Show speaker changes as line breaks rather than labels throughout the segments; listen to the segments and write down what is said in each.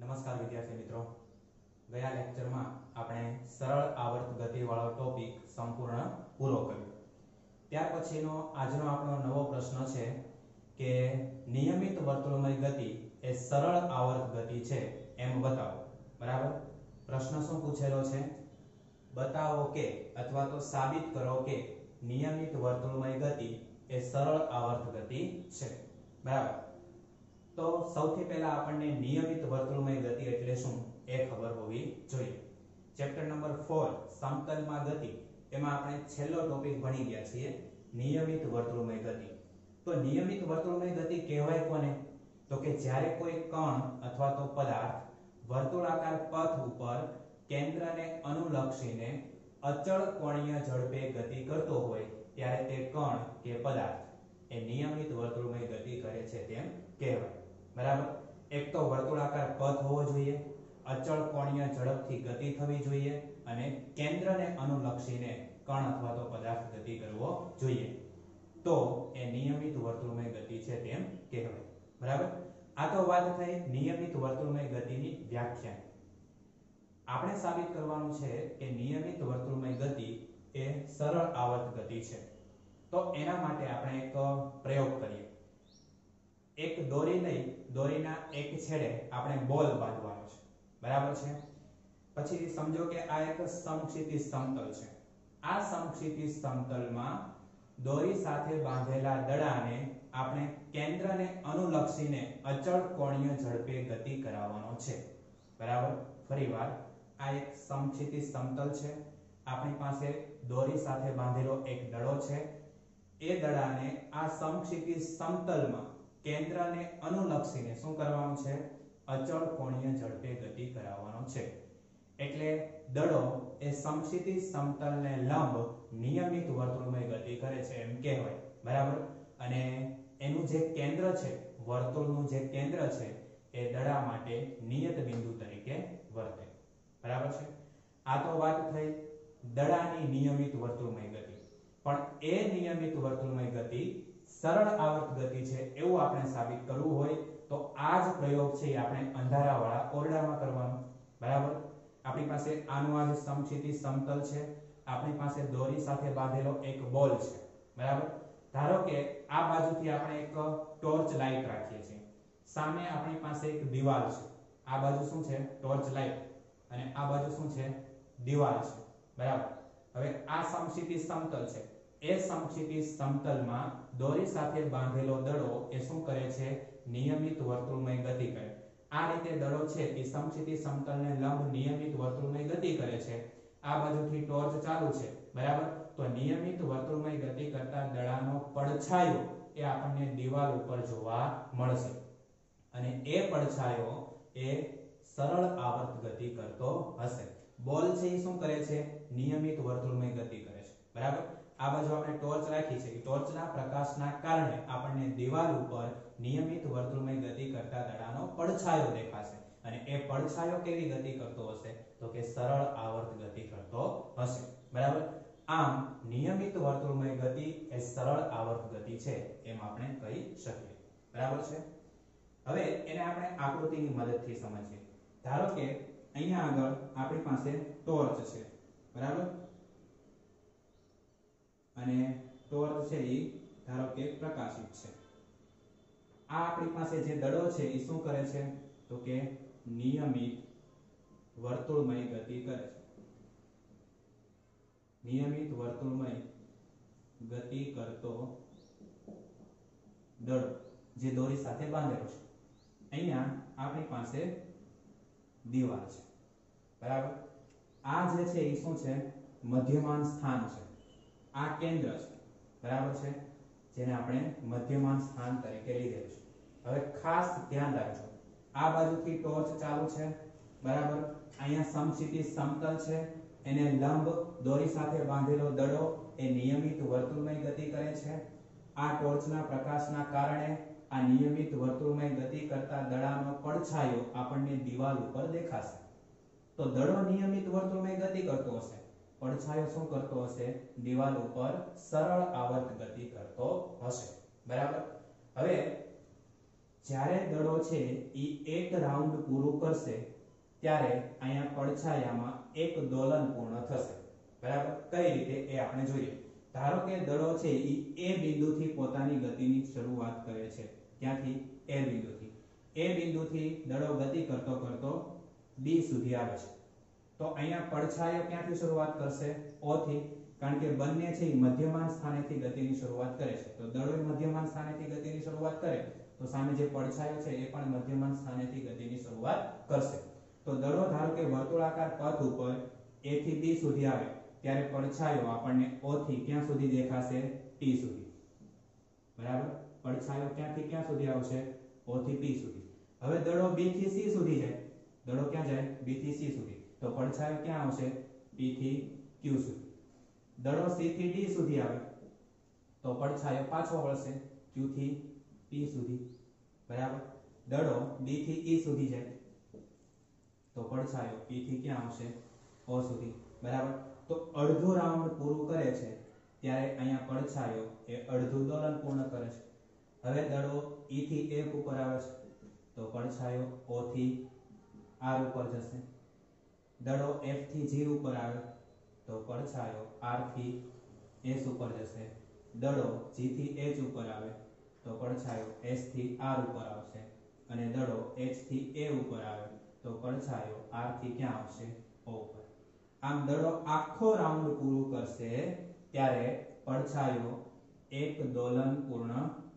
નમસ્કાર વિદ્યાર્થી મિત્રો. ગયા લેક્ચરમાં આપણે સરળ આવર્ત ગતિવાળો ટોપિક સંપૂર્ણ પૂરો કર્યો. ત્યાર પછીનો આજનો આપણો નવો પ્રશ્ન છે કે નિયમિત વર્તુળમય ગતિ એ સરળ આવર્ત ગતિ છે એમ બતાવો. બરાબર? પ્રશ્ન શું પૂછેલો છે? બતાવો કે અથવા તો સાબિત કરો કે નિયમિત વર્તુળમય ગતિ એ સરળ આવર્ત ગતિ છે. બરાબર? તો સૌથી પહેલા આપણને નિયમિત વર્તુળમય ગતિ એટલે શું? એ ખબર હોવી જોઈએ. ચેપ્ટર નંબર 4 સમતલમાં ગતિ. એમાં આપણે છેલ્લો ટોપિક ભણી ગયા છીએ, નિયમિત વર્તુળમય ગતિ. તો નિયમિત વર્તુળમય ગતિ કહેવાય કોને? તો કે જ્યારે કોઈ કણ અથવા તો પદાર્થ વર્તુળાકાર પથ ઉપર કેન્દ્રને અનુલક્ષીને અચળ કોણીય ઝડપે ગતિ કરતો હોય, ત્યારે તે કણ કે પદાર્થ એ નિયમિત વર્તુળમય ગતિ કરે છે તેમ કહેવાય. બરાબર? એક તો વર્તુળાકાર પથ હોવો જોઈએ, અચળ કોણીય ઝડપથી ગતિ થવી જોઈએ અને કેન્દ્રને અનુલક્ષીને કણ અથવા તો પદાર્થ ગતિ કરવો જોઈએ. તો એ નિયમિત વર્તુળમય ગતિ છે તેમ કહેવાય. બરાબર? આ તો વાત થઈ નિયમિત વર્તુળમય ગતિની વ્યાખ્યા. આપણે સાબિત કરવાનું છે કે નિયમિત વર્તુળમય ગતિ એ સરળ આવર્ત ગતિ છે. તો એના માટે આપણે એક પ્રયોગ કરીએ. એક દોરી લઈ દોરીના એક છેડે આપણે બોલ બાંધવાનો છે. બરાબર છે? પછી સમજો કે આ એક સમક્ષિતિજ સમતલ છે. આ સમક્ષિતિજ સમતલમાં દોરી સાથે બાંધેલા દડાને આપણે કેન્દ્રને અનુલક્ષીને અચળ કોણીય ઝડપે ગતિ કરાવવાનો છે. બરાબર? ફરીવાર, આ એક સમક્ષિતિજ સમતલ છે. આપણી પાસે દોરી સાથે બાંધેલો એક દડો છે. એ દડાને આ સમક્ષિતિજ સમતલમાં કેન્દ્રને અનુલક્ષીને શું કરવાનું છે? અચળ કોણીય ઝડપે ગતિ કરાવવાનો છે. એટલે દડો એ સમક્ષિતિ સમતલને લંબ, નિયમિત વર્તુળમય ગતિ કરે છે એમ કહેવાય. બરાબર? અને એનું જે કેન્દ્ર છે, વર્તુળનું જે કેન્દ્ર છે, એ દડા માટે નિયત બિંદુ તરીકે વર્તે. બરાબર છે? આ તો વાત થઈ દડાની નિયમિત વર્તુળમય ગતિ. પણ એ નિયમિત વર્તુળમય ગતિ સરળ આવર્ત ગતિ છે એવું આપણે સાબિત કરવું હોય તો આ જ પ્રયોગ છે આપણે અંધારાવાળા ઓરડામાં કરવાનો. બરાબર? આપણી પાસે આનું આ જે સમક્ષિતિ સમતલ છે. આપણી પાસે દોરી સાથે બાંધેલો એક બોલ છે. બરાબર? ધારો કે આ બાજુથી આપણે એક ટોર્ચ લાઇટ રાખીએ છીએ. સામે આપણી પાસે એક દિવાલ છે. આ બાજુ શું છે? ટોર્ચ લાઇટ અને આ બાજુ શું છે? દિવાલ છે. બરાબર? હવે આ સમક્ષિતિ સમતલ છે. એ સમક્ષિતિજ સમતલમાં દોરી સાથે બાંધેલો દડો એ શું કરે છે? નિયમિત વર્તુળમય ગતિ કરે. આ રીતે દડો છે એ સમક્ષિતિજ સમતલને લંબ નિયમિત વર્તુળમય ગતિ કરે છે. આ બાજુથી ટોર્ચ ચાલુ છે. બરાબર? તો નિયમિત વર્તુળમય ગતિ કરતા દડાનો પડછાયો એ આપણને દિવાલ ઉપર જોવા મળશે. અને એ પડછાયો એ સરળ આવર્ત ગતિ કરતો હશે. બોલ છે એ શું કરે છે? નિયમિત વર્તુળમય ગતિ કરે છે. બરાબર? આ બાજુ આપણે ટોર્ચ રાખી છે. ટોર્ચના પ્રકાશના કારણે આપણને દિવાલ ઉપર નિયમિત વર્તુળમય ગતિ કરતા દડાનો પડછાયો દેખાશે. અને એ પડછાયો કેવી ગતિ કરતો હશે? તો કે સરળ આવર્ત ગતિ કરતો હશે. બરાબર? આમ નિયમિત વર્તુળમય ગતિ એ સરળ આવર્ત ગતિ છે એમ આપણે કહી શકીએ. બરાબર છે? હવે એને આપણે આકૃતિની મદદથી સમજીએ. ધારો કે અહીંયા આગળ આપણી પાસે ટોર્ચ છે. બરાબર? અને ટોર્ચ છે એ ધારો કે પ્રકાશિત છે. આ આપણી પાસે જે દડો છે એ શું કરે છે? તો કે નિયમિત વર્તુળમય ગતિ કરે છે. નિયમિત વર્તુળમય ગતિ કરતો દડો જે દોરી સાથે બાંધેલો છે. અહીંયા આપણી પાસે દીવાલ છે. બરાબર? આ જે છે એ શું છે? મધ્યમાન સ્થાન છે. આ કેન્દ્ર છે. બરાબર છે? જેને આપણે મધ્યમાન સ્થાન તરીકે લીધેલું છે. હવે ખાસ ધ્યાન રાખજો. આ બાજુથી ટોર્ચ ચાલુ છે. બરાબર? અહીંયા સમક્ષિતિ સમતલ છે. એને લંબ દોરી સાથે બાંધેલો દડો એ નિયમિત વર્તુળમય ગતિ કરે છે. આ ટોર્ચના પ્રકાશના કારણે આ નિયમિત વર્તુળમય ગતિ કરતા દડાનો પડછાયો આપણને દિવાલ ઉપર દેખાશે. તો દડો નિયમિત વર્તુળમય ગતિ કરતો હશે. પડછાયો શું કરતો હશે? દિવાલ ઉપર સરળ આવર્ત ગતિ કરતો હશે. બરાબર? હવે, જ્યારે દડો છે એ એક રાઉન્ડ પૂરું કરશે, ત્યારે અહીંયા પડછાયામાં એક દોલન પૂર્ણ થશે. બરાબર? કઈ રીતે? એ આપણે જોઈએ. ધારો કે દડો છે એ એ બિંદુથી પોતાની ગતિની શરૂઆત કરે છે. ત્યાંથી એ બિંદુથી. એ બિંદુથી દડો ગતિ કરતો કરતો બી સુધી આવે છે. તો અહીંયા પડછાયો ક્યાંથી શરૂઆત કરશે? ઓ થી, કારણ કે બંને છે મધ્યમાન સ્થાનેથી ગતિની શરૂઆત કરે છે. તો દડો મધ્યમાન સ્થાનેથી ગતિની શરૂઆત કરે. તો સામે જે પડછાયો છે એ પણ મધ્યમાન સ્થાનેથી ગતિની શરૂઆત કરશે. તો દડો ધારો કે વર્તુળાકાર પથ ઉપર a થી b સુધી આવે, ત્યારે પડછાયો આપણને o થી ક્યાં સુધી દેખાશે? T સુધી. બરાબર? પડછાયો ક્યાંથી ક્યાં સુધી આવશે? O થી p સુધી. હવે દડો b થી c સુધી જાય. દડો ક્યાં જાય? B થી c સુધી. તો પડછાયો ક્યાં આવશે? P થી q સુધી. દડો c થી d સુધી આવે. તો પડછાયો પાછો વળશે. Q થી p સુધી. બરાબર? દડો B થી e સુધી જાય. તો પડછાયો p થી ક્યાં આવશે? O સુધી. બરાબર? તો અડધો રાઉન્ડ પૂરું કરે છે. ત્યારે અહીંયા પડછાયો એ અડધું દોલન પૂર્ણ કરે છે. હવે દડો e થી f ઉપર આવે છે. તો પડછાયો o થી r ઉપર જશે. દડો f થી g ઉપર આવે તો પડછાયો r થી s ઉપર જશે. દડો g થી h ઉપર આવે, તો પડછાયો s થી r ઉપર આવશે. અને દડો h થી a ઉપર આવે, તો પડછાયો r થી ક્યાં આવશે? O ઉપર. આમ દડો આખો રાઉન્ડ પૂરો કરશે, ત્યારે પડછાયો એક દોલન પૂર્ણ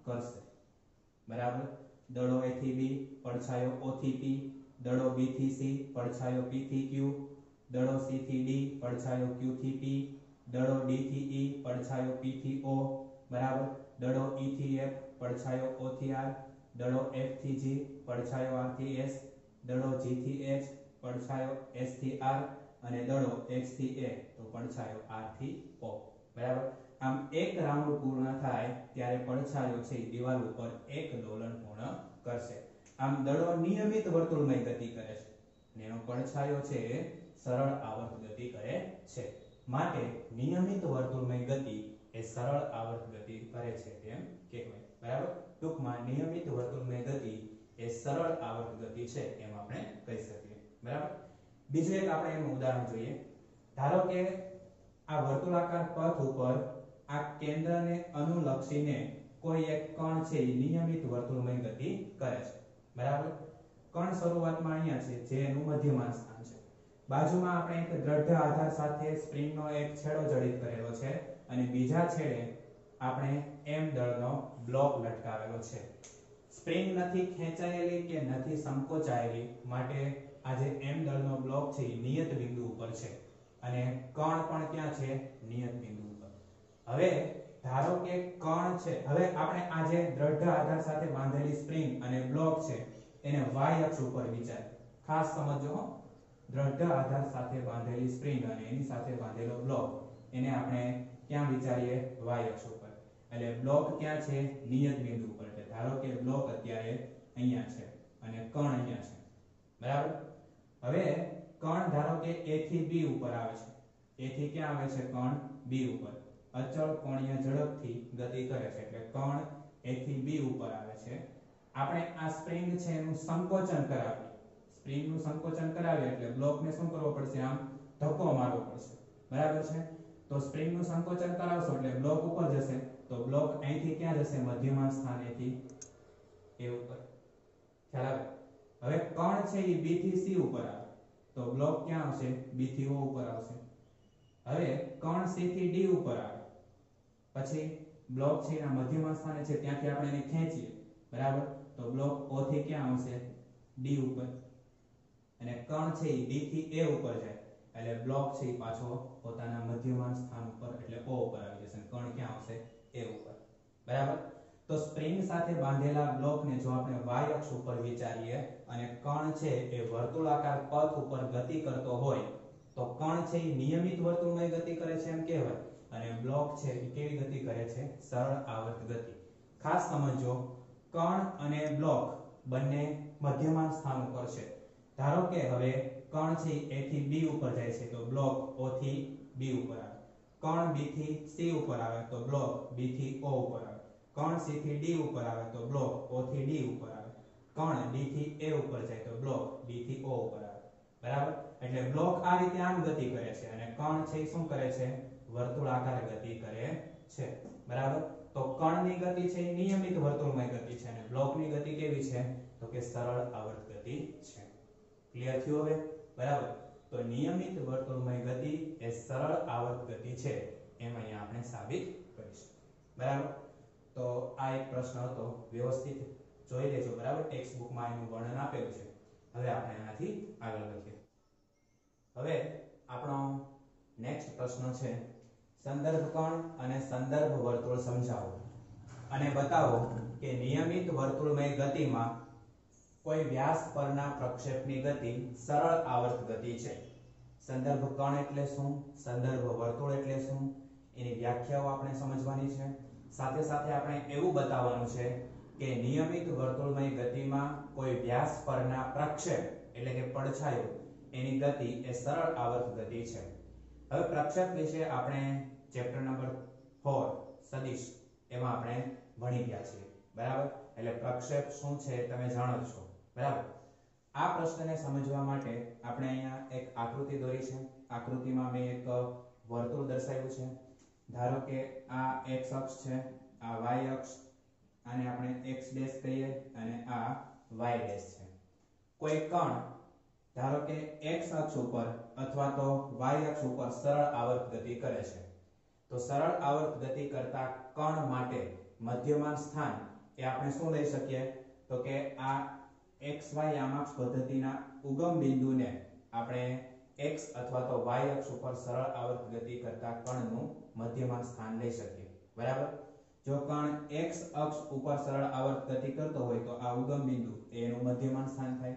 કરશે. બરાબર? દડો a થી b, પડછાયો o થી p દડો b થી c પડછાયો p થી q દડો c થી d પડછાયો q થી p દડો d થી e પડછાયો p થી o બરાબર? દડો e થી f પડછાયો o થી r દડો f થી g પડછાયો r થી s દડો g થી h પડછાયો s થી r અને દડો h થી a તો પડછાયો r થી o બરાબર? આમ એક રાઉન્ડ પૂર્ણ થાય ત્યારે પડછાયો છે દિવાલ ઉપર એક દોલન પૂર્ણ કરશે. આમ દડો નિયમિત વર્તુળમય ગતિ કરે છે. અને એનો પડછાયો છે સરળ આવર્ત ગતિ કરે છે. માટે નિયમિત વર્તુળમય ગતિ એ સરળ આવર્ત ગતિ કરે છે તેમ કહેવાય. બરાબર? ટૂંકમાં નિયમિત વર્તુળમય ગતિ એ સરળ આવર્ત ગતિ છે એમ આપણે કહી શકીએ. બરાબર? બીજું એક આપણે એનું ઉદાહરણ જોઈએ. ધારો કે આ વર્તુળાકાર પથ ઉપર આ કેન્દ્રને અનુલક્ષીને કોઈ એક કણ છે નિયમિત વર્તુળમય ગતિ કરે છે. બરાબર? કણ શરૂઆતમાં અહીંયા છે, જે એનું મધ્યમાં સ્થાન છે. બાજુમાં આપણે એક દ્રઢ આધાર સાથે સ્પ્રિંગનો એક છેડો જડિત કરેલો છે અને બીજા છેડે આપણે એમ દળનો બ્લોક લટકાવેલો છે. સ્પ્રિંગ નથી ખેંચાયેલી કે નથી સંકોચાયેલી માટે આ જે એમ દળનો બ્લોક છે નિયત બિંદુ ઉપર છે. અને કણ પણ ક્યાં છે? નિયત બિંદુ ઉપર. હવે ધારો કે કણ છે. હવે આપણે આ જે દ્રઢ આધાર સાથે બાંધેલી સ્પ્રિંગ અને બ્લોક છે. એને y અક્ષ ઉપર વિચાર. ખાસ સમજો દ્રઢ આધાર સાથે બાંધેલી સ્પ્રિંગ અને એની સાથે બાંધેલો બ્લોક એને આપણે ક્યાં વિચારીએ? y અક્ષ ઉપર. એટલે બ્લોક ક્યાં છે? નિયત બિંદુ ઉપર છે. ધારો કે બ્લોક અત્યારે અહીંયા છે અને કણ અહીંયા છે. બરાબર? હવે કણ ધારો કે a થી b ઉપર આવે છે. A થી ક્યાં આવે છે? કણ b ઉપર. અચળ કોણીય ઝડપથી ગતિ કરે છે એટલે કણ a થી b ઉપર આવે છે. આપણે આ સ્પ્રિંગ છે એનું સંકોચન કરાવીએ. સ્પ્રિંગનું સંકોચન કરાવીએ એટલે બ્લોકને શું કરવો પડશે? આમ ધક્કો મારવો પડશે. બરાબર છે? તો સ્પ્રિંગનું સંકોચન કરાવશો એટલે બ્લોક ઉપર જશે. તો બ્લોક અહીંથી ક્યાં જશે? મધ્યમાં સ્થાનેથી એ ઉપર. ખ્યાલ આવે? હવે કણ છે એ b થી c ઉપર આવે. તો બ્લોક ક્યાં આવશે? B થી o ઉપર આવશે. હવે કણ c થી d ઉપર આવે. પછી બ્લોક છે એના મધ્યમાં સ્થાને છે, ત્યાંથી આપણે એને ખેંચીએ. બરાબર? તો બ્લોક o થી ક્યાં આવશે? D ઉપર. અને કણ છે એ d થી a ઉપર જાય. એટલે બ્લોક છે એ પાછો પોતાના મધ્યમાં સ્થાન ઉપર, એટલે o ઉપર આવી જશે કણ ક્યાં આવશે? A ઉપર. બરાબર? તો સ્પ્રિંગ સાથે બાંધેલા બ્લોકને જો આપણે y અક્ષ ઉપર વિચારીએ અને કણ છે એ વર્તુળાકાર પથ ઉપર ગતિ કરતો હોય, તો કણ છે એ નિયમિત વર્તુળમય ગતિ કરે છે એમ કહેવાય. અને બ્લોક છે એ કેવી ગતિ કરે છે? સરળ આવર્ત ગતિ. ખાસ સમજો, કણ અને બ્લોક બંને મધ્યમાન સ્થાન ઉપર છે. ધારો કે હવે કણ છે a થી b ઉપર જાય છે, તો બ્લોક o થી b ઉપર આવે. કણ b થી c ઉપર આવે, તો બ્લોક b થી o ઉપર આવે. કણ c થી d ઉપર આવે, તો બ્લોક o થી d ઉપર આવે. કણ D થી A ઉપર જાય, તો બ્લોક D થી O ઉપર આવે. બરાબર? એટલે બ્લોક આ રીતે આમ ગતિ કરે છે અને કણ છે શું કરે છે? વર્તુળાકાર ગતિ કરે છે. બરાબર? તો કણની ગતિ છે, એ નિયમિત વર્તુળમય ગતિ છે અને બ્લોકની ગતિ કેવી છે? તો કે સરળ આવર્ત ગતિ છે. ક્લિયર થયું હવે? બરાબર? તો નિયમિત વર્તુળમય ગતિ એ સરળ આવર્ત ગતિ છે. એમ અહીંયા આપણે સાબિત કરીશું. બરાબર? તો આ એક પ્રશ્ન હતો, વ્યવસ્થિત. જોઈ લેજો, બરાબર? ટેક્સ્ટ બુકમાં એનું વર્ણન આપેલું છે. હવે આપણે આનાથી આગળ વધીએ. હવે આપણો નેક્સ્ટ પ્રશ્ન છે સંદર્ભ કોણ અને સંદર્ભ વર્તુળ સમજાવો. અને બતાવો કે નિયમિત વર્તુળમય ગતિમાં કોઈ વ્યાસ પરના પ્રક્ષેપની ગતિ સરળ આવર્ત ગતિ છે. સંદર્ભ કોણ એટલે શું? સંદર્ભ વર્તુળ એટલે શું? એની વ્યાખ્યાઓ આપણે સમજવાની છે. સાથે સાથે આપણે એવું બતાવવાનું છે કે નિયમિત વર્તુળમય ગતિમાં કોઈ વ્યાસ પરના પ્રક્ષેપ એટલે કે પડછાયો, એની ગતિ એ સરળ આવર્ત ગતિ છે. હવે પ્રક્ષેપ વિશે આપણે ચેપ્ટર નંબર 4 સદિશ, એમાં આપણે ભણી ગયા છીએ. બરાબર? એટલે પ્રક્ષેપ શું છે તમે જાણો છો. બરાબર? આ પ્રશ્નને સમજવા માટે આપણે અહીંયા એક આકૃતિ દોરી છે. આકૃતિમાં મેં એક વર્તુળ દર્શાવ્યું છે. ધારો કે આ x અક્ષ છે, આ y અક્ષ, આને આપણે x ડેશ કહીએ અને આ y ડેશ છે. કોઈ કણ, ધારો કે x અક્ષ ઉપર અથવા તો y અક્ષ ઉપર સરળ આવર્ત ગતિ કરે છે. તો સરળ આવર્ત ગતિ કરતા કણ માટે મધ્યમાન સ્થાન એ આપણે શું લઈ શકીએ? તો કે આ xy યામાક્ષ પદ્ધતિના ઉગમ બિંદુને આપણે x અથવા તો y અક્ષ ઉપર સરળ આવર્ત ગતિ કરતા કણનું મધ્યમાન સ્થાન લઈ શકીએ. બરાબર? જો કણ x અક્ષ ઉપર સરળ આવર્ત ગતિ કરતો હોય તો આ ઉગમ બિંદુ એનું મધ્યમાન સ્થાન થાય.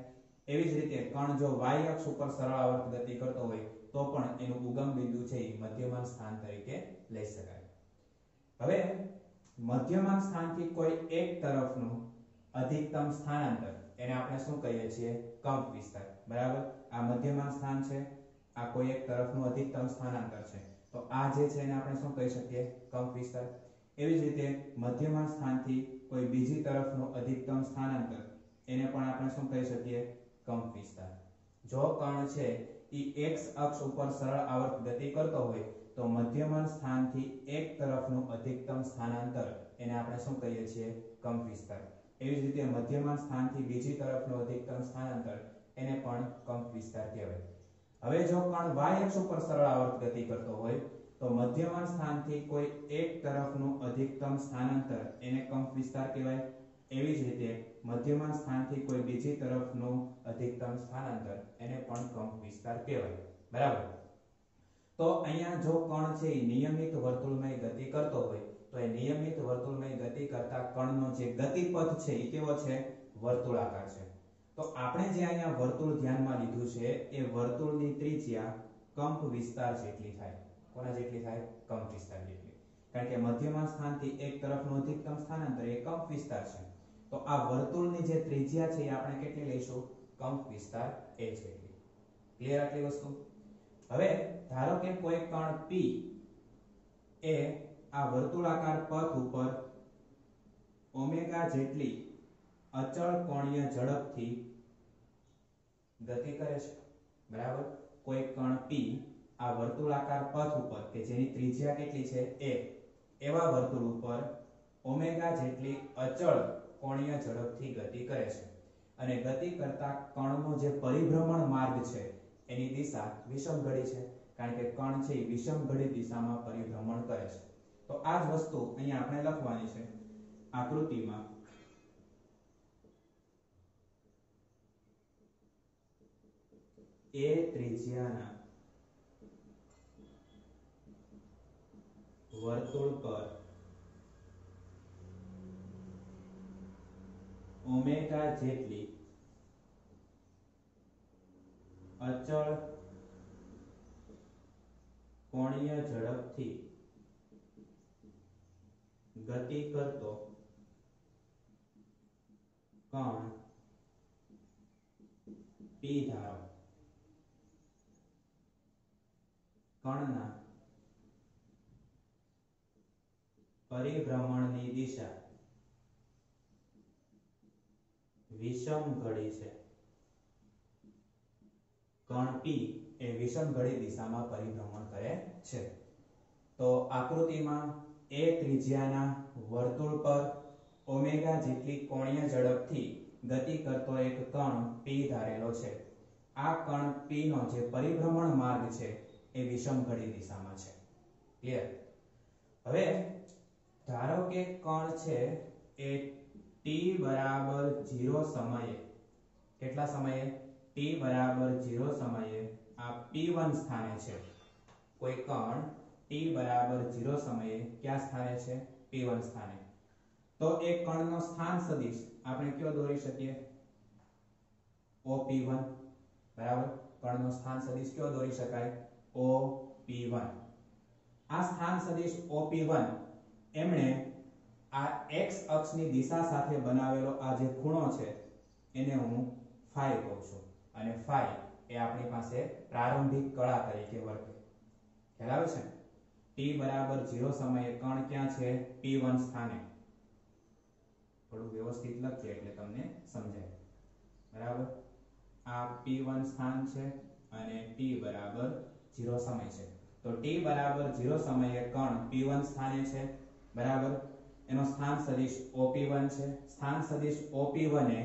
એવી જ રીતે કણ જો y અક્ષ ઉપર સરળ આવર્ત ગતિ કરતો હોય તો પણ એનું ઉગમ બિંદુ છે એ મધ્યમાન સ્થાન તરીકે લઈ શકાય. હવે મધ્યમાન સ્થાનથી કોઈ એક તરફનું અધિકતમ સ્થાનાંતર, એને આપણે શું કહીએ છીએ? કંપ વિસ્તાર. બરાબર? આ મધ્યમાન સ્થાન છે, આ કોઈ એક તરફનું અધિકતમ સ્થાનાંતર છે. તો આ જે છે એને આપણે શું કહી શકીએ? કંપ વિસ્તાર. એવી જ રીતે મધ્યમાન સ્થાનથી કોઈ બીજી તરફનું અધિકતમ સ્થાનાંતર, એને પણ આપણે શું કહી શકીએ? કંપ વિસ્તાર. જો કણ છે એ x અક્ષ ઉપર સરળ આવર્ત ગતિ કરતો હોય તો મધ્યમાન સ્થાનથી એક તરફનું અધિકતમ સ્થાનાંતર, એને આપણે શું કહીએ છીએ? કંપ વિસ્તાર એવી જ રીતે મધ્યમાન સ્થાનથી બીજી તરફનું અધિકતમ સ્થાનાંતર, એને પણ કંપ વિસ્તાર કહેવાય. હવે જો કણ y અક્ષ ઉપર સરળ આવર્ત ગતિ કરતો હોય, તો મધ્યમાન સ્થાનથી કોઈ એક તરફનું અધિકતમ સ્થાનાંતર, એને કંપ વિસ્તાર કહેવાય. એવી જ રીતે મધ્યમાન સ્થાનથી કોઈ બીજી તરફનું અધિકતમ સ્થાનાંતર એને પણ કંપ વિસ્તાર કહેવાય. બરાબર? તો અહીંયા જો કણ છે એ નિયમિત વર્તુળમય ગતિ કરતો હોય, તો એ નિયમિત વર્તુળમય ગતિ કરતા કણનો જે ગતિપથ છે એ કેવો છે? વર્તુળાકાર છે. તો આપણે જે અહીંયા વર્તુળ ધ્યાનમાં લીધું છે, એ વર્તુળની ત્રિજ્યા કંપ વિસ્તાર જેટલી થાય. કોના જેટલી થાય? કંપ વિસ્તાર જેટલી. કારણ કે મધ્યમાં સ્થાનથી એક તરફનું અધિકતમ સ્થાનાંતર એ કંપ વિસ્તાર છે. તો આ વર્તુળની જે ત્રિજ્યા છે એ આપણે કેટલી લઈશું? કંપ વિસ્તાર h જેટલી ક્લિયર આટલી વસ્તુ? હવે ધારો કે કોઈ કણ p એ આ વર્તુળાકાર પથ ઉપર ઓમેગા જેટલી અચળ કોણીય ઝડપથી ગતિ કરે છે. બરાબર? કોઈ કણ p આ વર્તુળાકાર પથ ઉપર, કે જેની ત્રિજ્યા કેટલી છે? A. એવા વર્તુળ ઉપર ઓમેગા જેટલી અચળ કોણીય ઝડપથી ગતિ કરે છે. અને ગતિ કરતા કણનો જે પરિભ્રમણ માર્ગ છે, એની દિશા વિષમ ઘડી છે. કારણ કે કણ છે એ વિષમ ઘડી દિશામાં પરિભ્રમણ કરે છે. તો આ જ વસ્તુ અહીંયા આપણે લખવાની છે. આકૃતિમાં. એ ત્રિજ્યાના વર્તુળ પર ઓમેગા જેટલી અચળ કોણીય ઝડપથી ગતિ કરતો કણ પી ધારો. કણના પરિભ્રમણની દિશા વિષમ ઘડી છે. કણ p એ વિષમ ઘડી દિશામાં પરિભ્રમણ કરે છે. તો આકૃતિમાં એ ત્રિજ્યાના વર્તુળ પર ઓમેગા જેટલી કોણીય ઝડપથી ગતિ કરતો એક કણ p ધારેલો છે. આ કણ p નો જે પરિભ્રમણ માર્ગ છે એ વિષમ ઘડી દિશામાં છે. ક્લિયર હવે ધારો કે કણ છે એ t બરાબર 0 સમયે. કેટલા સમયે? T બરાબર 0 સમયે આ p1 સ્થાને છે. કોઈ કણ t બરાબર 0 સમયે ક્યાં સ્થાને છે? P1 સ્થાને. તો એ કણનો સ્થાન સદિશ આપણે કયો દોરી શકીએ? OP1 બરાબર? કણનો સ્થાન સદિશ કયો દોરી શકાય? OP1 આ સ્થાન સદિશ OP1 એમણે આ x અક્ષની દિશા સાથે બનાવેલો આ જે ખૂણો છે, એને હું ફાઈ કહું છું. અને ફાઈ એ આપણી પાસે પ્રારંભિક કળા તરીકે વર્તે. ખ્યાલ છે? t બરાબર 0 સમયે કણ ક્યાં છે? p1 સ્થાને. થોડું વ્યવસ્થિત લખીએ એટલે તમને સમજાય. બરાબર? આ p1 સ્થાન છે અને t બરાબર 0 સમય છે. તો t બરાબર 0 સમયે કણ p1 સ્થાને છે. બરાબર? એનો સ્થાન સદિશ OP1 છે. સ્થાન સદિશ OP1 એ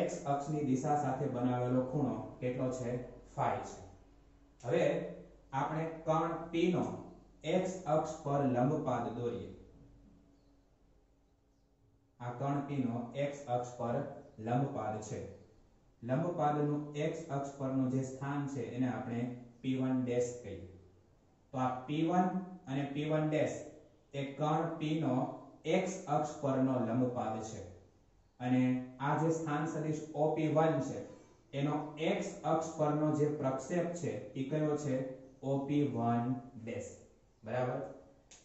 x અક્ષની દિશા સાથે બનાવેલો ખૂણો કેટલો છે? phi છે. હવે આપણે કણ p નો x અક્ષ પર લંબપાદ દોરીએ. આ કણ p નો x અક્ષ પર લંબપાદ છે. લંબપાદનું x અક્ષ પરનું જે સ્થાન છે એને આપણે p1 ડેશ કહીએ. તો આ p1 અને p1 ડેશ એ કણ p નો x અક્ષ પરનો લંબપાદ છે. અને આ જે સ્થાન સદિશ OP1 છે, એનો x અક્ષ પરનો જે પ્રક્ષેપ છે, એ કયો છે? OP1 ડેશ બરાબર?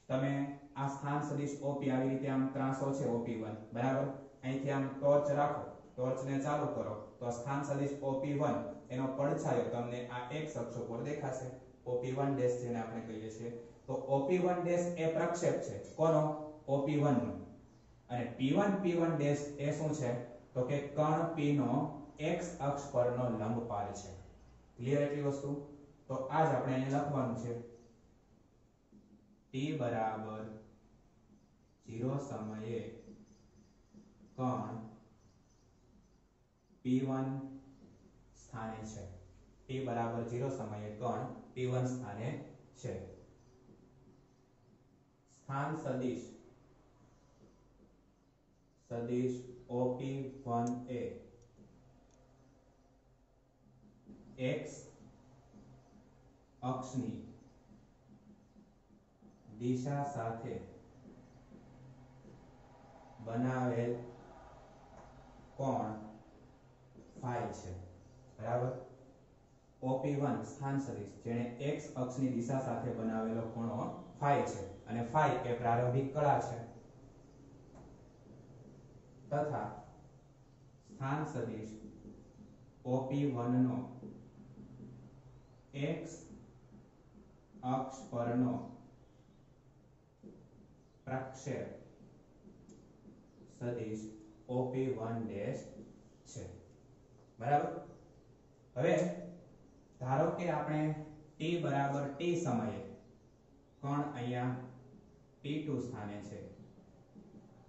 તમે આ સ્થાન સદિશ OP આવી રીતે આમ ત્રાસો છે OP1 બરાબર? અહીંથી આમ ટોર્ચ રાખો. ટોર્ચને ચાલુ કરો. તો સ્થાન સદિશ OP1 એનો પડછાયો તમને આ x અક્ષ ઉપર દેખાશે. OP1 ડેશ જેને આપણે કહીએ છીએ. તો OP1 ડેશ એ પ્રક્ષેપ છે. કોનો? OP1 નો. અને P1 P1 ડેશ એ શું છે? તો કે કણ P નો x અક્ષ પરનો લંબપાદ છે. ક્લિયર એટલી વસ્તુ? તો આજ આપણે અહીંયા લખવાનું છે. T બરાબર 0 સમયે કણ P1 સ્થાને છે. T બરાબર 0 સમયે કણ P1 સ્થાને છે. સ્થાન સદિશ. સદિશ OP1A x અક્ષની દિશા સાથે બનાવેલ કોણ ફાઈ છે. બરાબર? OP1 સ્થાન સદિશ, જેણે x અક્ષની દિશા સાથે બનાવેલો કોણ ફાઈ છે. અને ફાઈ એ પ્રારંભિક કળા છે. તથા સ્થાન સદિશ OP1 નો x અક્ષ પરનો પ્રક્ષેપ સદિશ OP1 ડેશ છે. બરાબર? હવે ધારો કે આપણે t બરાબર t સમયે કણ અહીંયા t2 સ્થાને છે.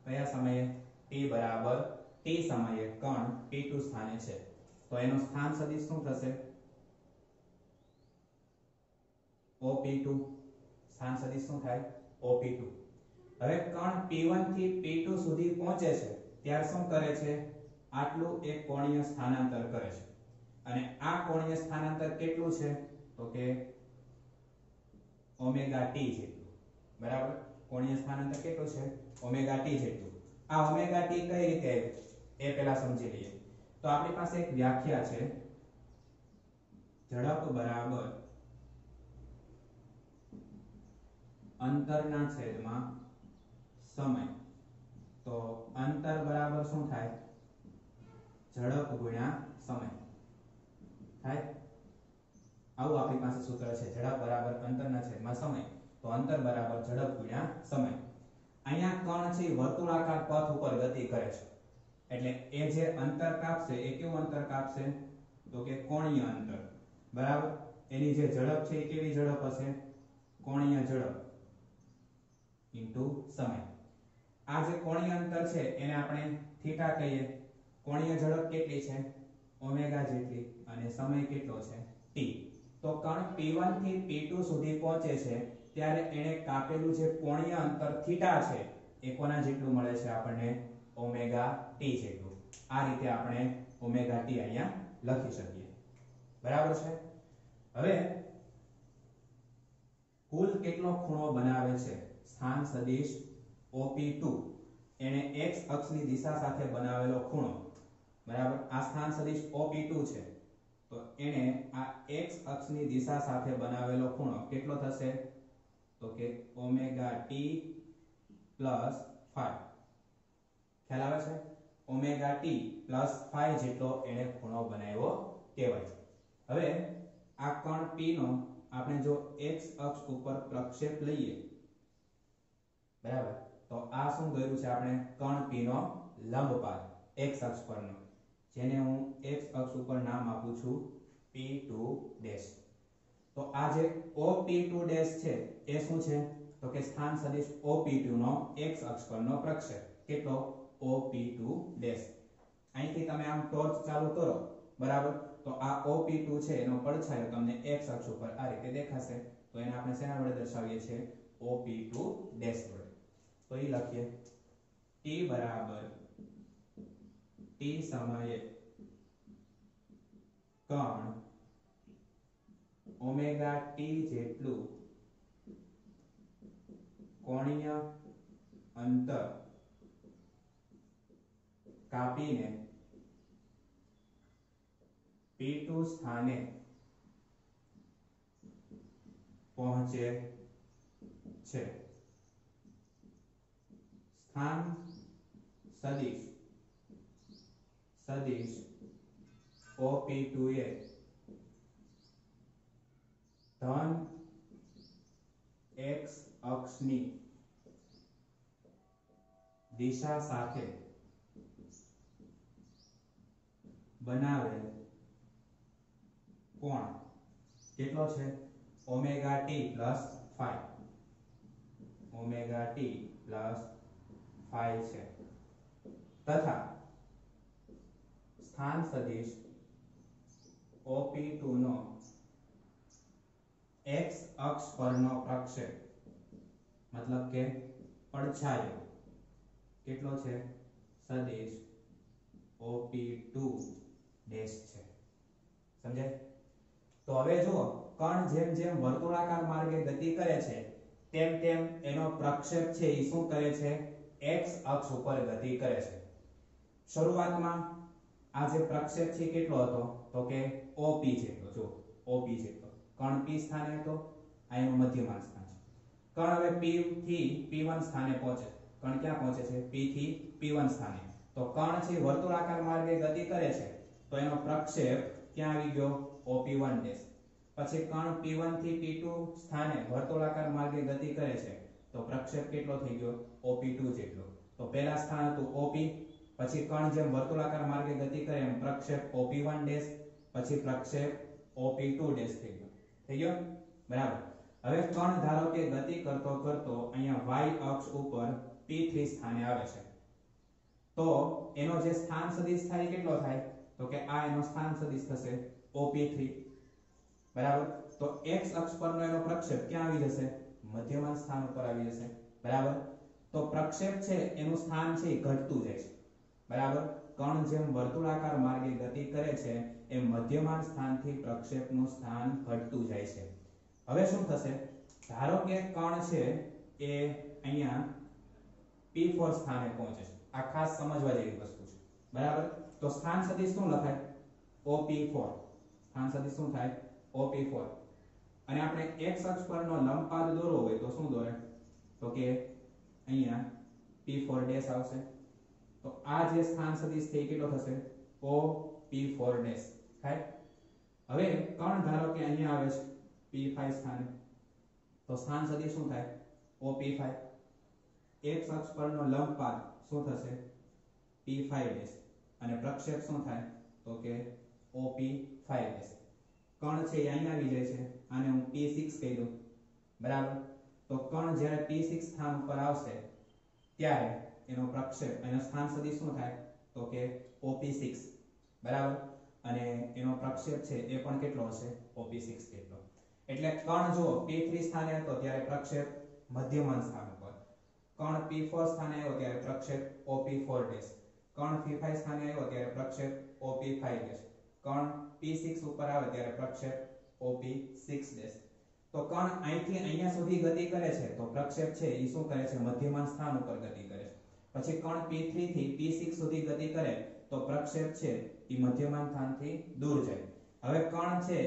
કયા સમયે? T બરાબર t સમયે કણ t2 સ્થાને છે. તો એનો સ્થાન સદિશ શું થશે? OP2 સ્થાન સદિશ શું થાય? OP2 હવે કણ P1 થી P2 સુધી પહોંચે છે, ત્યાર શું કરે છે? આટલું એક કોણીય સ્થાનાંતર કરે છે. અને આ કોણીય સ્થાનાંતર કેટલું છે? તો કે ઓમેગા t જેટલું. બરાબર? કોણીય સ્થાનાંતર કેટલું છે? ઓમેગા t જેટલું. આ ઓમેગા t કઈ રીતે એ પહેલા સમજી લઈએ. તો આપણી પાસે એક વ્યાખ્યા છે. ઝડપ બરાબર અંતરના છેદમાં સમય. તો અંતર બરાબર શું થાય? ઝડપ ગુણ્યા સમય. થાય? આવું આપણી પાસે સૂત્ર છે. ઝડપ બરાબર અંતરના છેદમાં સમય. તો અંતર બરાબર ઝડપ ગુણ્યા સમય. અહીંયા કણ છે વર્તુળાકાર પથ ઉપર ગતિ કરે છે. એટલે એ જે અંતર કાપશે, એ કેવું અંતર કાપશે? તો કે કોણીય અંતર. બરાબર? એની જે ઝડપ છે એ કેવી ઝડપ હશે? કોણીય ઝડપ. ઇન્ટુ સમય. આ જે કોણીય અંતર છે, એને આપણે થીટા કહીએ. કોણીય ઝડપ કેટલી છે? ઓમેગા જેટલી અને સમય કેટલો છે? t તો કણ p1 થી p2 સુધી પહોંચે છે. ત્યારે એણે કાપેલું જે કોણીય અંતર થીટા છે, એ કોના જેટલું મળે છે આપણને? ઓમેગા ટી જેટલું. આ રીતે આપણે ઓમેગા ટી અહીંયા લખી શકીએ. બરાબર છે? હવે કુલ કેટલો ખૂણો બનાવે છે? સ્થાન સદિશ OP2 એને x અક્ષની દિશા સાથે બનાવેલો ખૂણો. બરાબર? આ સ્થાન સદિશ OP2 છે. તો એને આ x અક્ષની દિશા સાથે બનાવેલો ખૂણો કેટલો થશે? તો કે ઓમેગા t પ્લસ ફાઈ ખ્યાલ આવે છે? ઓમેગા t પ્લસ ફાઈ જેટલો એને ખૂણો બનાવ્યો કહેવાય છે. હવે આ કણ p નો આપણે જો x અક્ષ ઉપર પ્રક્ષેપ લઈએ, બરાબર? તો આ શું કર્યું છે આપણે? કણ p નો લંબપાત x અક્ષ પરનો. જેને હું x અક્ષ ઉપર નામ આપું છું p2 ડેશ તો આ જે OP2 ડેશ છે, એ શું છે? તો કે સ્થાન સદિશ OP2 નો x અક્ષ પરનો પ્રક્ષેપ. કેટલો? OP2 ડેશ અહીંથી તમે આમ ટોર્ચ ચાલુ કરો, બરાબર? તો આ OP2 છે, એનો પડછાયો તમને x અક્ષ ઉપર આ રીતે દેખાશે. તો એને આપણે શેના વડે દર્શાવીએ છીએ? OP2 ડેશ વડે. તો એ લખીએ. T બરાબર t સમયે કણ ઓમેગા ટી જેટલું કોણીય અંતર કાપીને P2 સ્થાને પહોંચે છે. સ્થાન સદિશ. OP2 એ ધન એક્સ અક્ષની દિશા સાથે બનાવેલ કોણ? કેટલો છે? Omega T plus five omega T plus five છે. તથા સ્થાન સદિશ OP2 નો x અક્ષ પરનો પ્રક્ષેપ. મતલબ કે પડછાયો. કેટલો છે? સદિશ OP2 ડેશ છે. સમજાય? તો હવે જુઓ, કણ જેમ જેમ વર્તુળાકાર માર્ગે ગતિ કરે છે, તેમ તેમ એનો પ્રક્ષેપ છે એ શું કરે છે? X અક્ષ ઉપર ગતિ કરે છે. શરૂઆતમાં આ જે પ્રક્ષેપ છે કેટલો હતો? તો કે OP જેટલો. જો OP જેટલો. કણ P સ્થાને હતો એનું મધ્યમાન સ્થાન કણ હવે P થી P1 સ્થાને પહોંચે. કણ ક્યાં પહોંચે છે? P થી P1 સ્થાને. તો કણ છે વર્તુળાકાર માર્ગે ગતિ કરે છે, તો એનો પ્રક્ષેપ ક્યાં આવી ગયો? OP1 ડેશ પછી કણ P1 થી P2 સ્થાને વર્તુળાકાર માર્ગે ગતિ કરે છે, તો પ્રક્ષેપ કેટલો થઈ ગયો? OP2 જેટલો. તો પહેલા સ્થાન હતું OP પછી કણ જેમ વર્તુળાકાર માર્ગે ગતિ કરે એમ પ્રક્ષેપ OP1 ડેશ પછી પ્રક્ષેપ OP2 ડેશ થઈ થઈ ગયો? બરાબર. હવે કણ ધારો કે ગતિ કરતો કરતો અહીંયા y અક્ષ ઉપર P3 સ્થાને આવે છે. તો એનો જે સ્થાન સદિશ થાય કેટલો થાય? તો કે આ એનો સ્થાન સદિશ થશે OP3 બરાબર? તો x અક્ષ પરનો એનો પ્રક્ષેપ ક્યાં આવી જશે? મધ્યમાં સ્થાન ઉપર આવી જશે. બરાબર? તો પ્રક્ષેપ છે, એનું સ્થાન છે ઘટતું જાય છે. બરાબર? કણ જેમ વર્તુળાકાર માર્ગે ગતિ કરે છે એમ મધ્યમાન સ્થાનથી પ્રક્ષેપનું સ્થાન ઘટતું જાય છે. હવે શું થશે? ધારો કે કણ છે એ અહીંયા P4 સ્થાને પહોંચે છે. આ ખાસ સમજવા જેવી વસ્તુ છે. બરાબર? તો સ્થાન સદિશ શું લખાય? OP4 સ્થાન સદિશ શું થાય? OP4 અને આપણે x અક્ષ પરનો લંબપાદ દોરવો હોય તો શું દોરે? તો કે અહીંયા P4 ડેશ આવશે. તો આ જે સ્થાન સદિશ છે એ કેટલો થશે? OP4 dash. થાય? હવે કણ ધારો કે અહીંયા આવે છે. P5 સ્થાને. તો સ્થાન સદિશ શું થાય? OP5 x અક્ષ પરનો લંબપાદ શું થશે? P5 dash. અને પ્રક્ષેપ શું થાય? તો કે op5 કણ છે અહીંયા આવી જાય છે. આને હું P6 કહી દઉં. બરાબર? તો કણ જ્યારે P6 સ્થાન ઉપર આવશે, ત્યારે એનો પ્રક્ષેપ, એનો સ્થાન સદિશ શું થાય? તો કે OP6 બરાબર? અને એનો પ્રક્ષેપ છે એ પણ કેટલો હશે? OP6 કેટલો એટલે કણ જો P3 સ્થાને હતો ત્યારે પ્રક્ષેપ મધ્યમાન સ્થાન ઉપર કણ P4 સ્થાને આવ્યો ત્યારે પ્રક્ષેપ OP4 ડેશ કણ P5 સ્થાને આવ્યો ત્યારે પ્રક્ષેપ OP5 ડેશ કણ P6 ઉપર આવે ત્યારે પ્રક્ષેપ OP6 ડેશ તો કણ અહીંથી અહીંયા સુધી ગતિ કરે છે? તો પ્રક્ષેપ છે એ શું કરે છે? મધ્યમાન સ્થાન ઉપર ગતિ કરે છે. પછી કણ P3 થી P6 સુધી ગતિ કરે તો પ્રક્ષેપ છે એ મધ્યમાન સ્થાનથી દૂર જાય. હવે કણ છે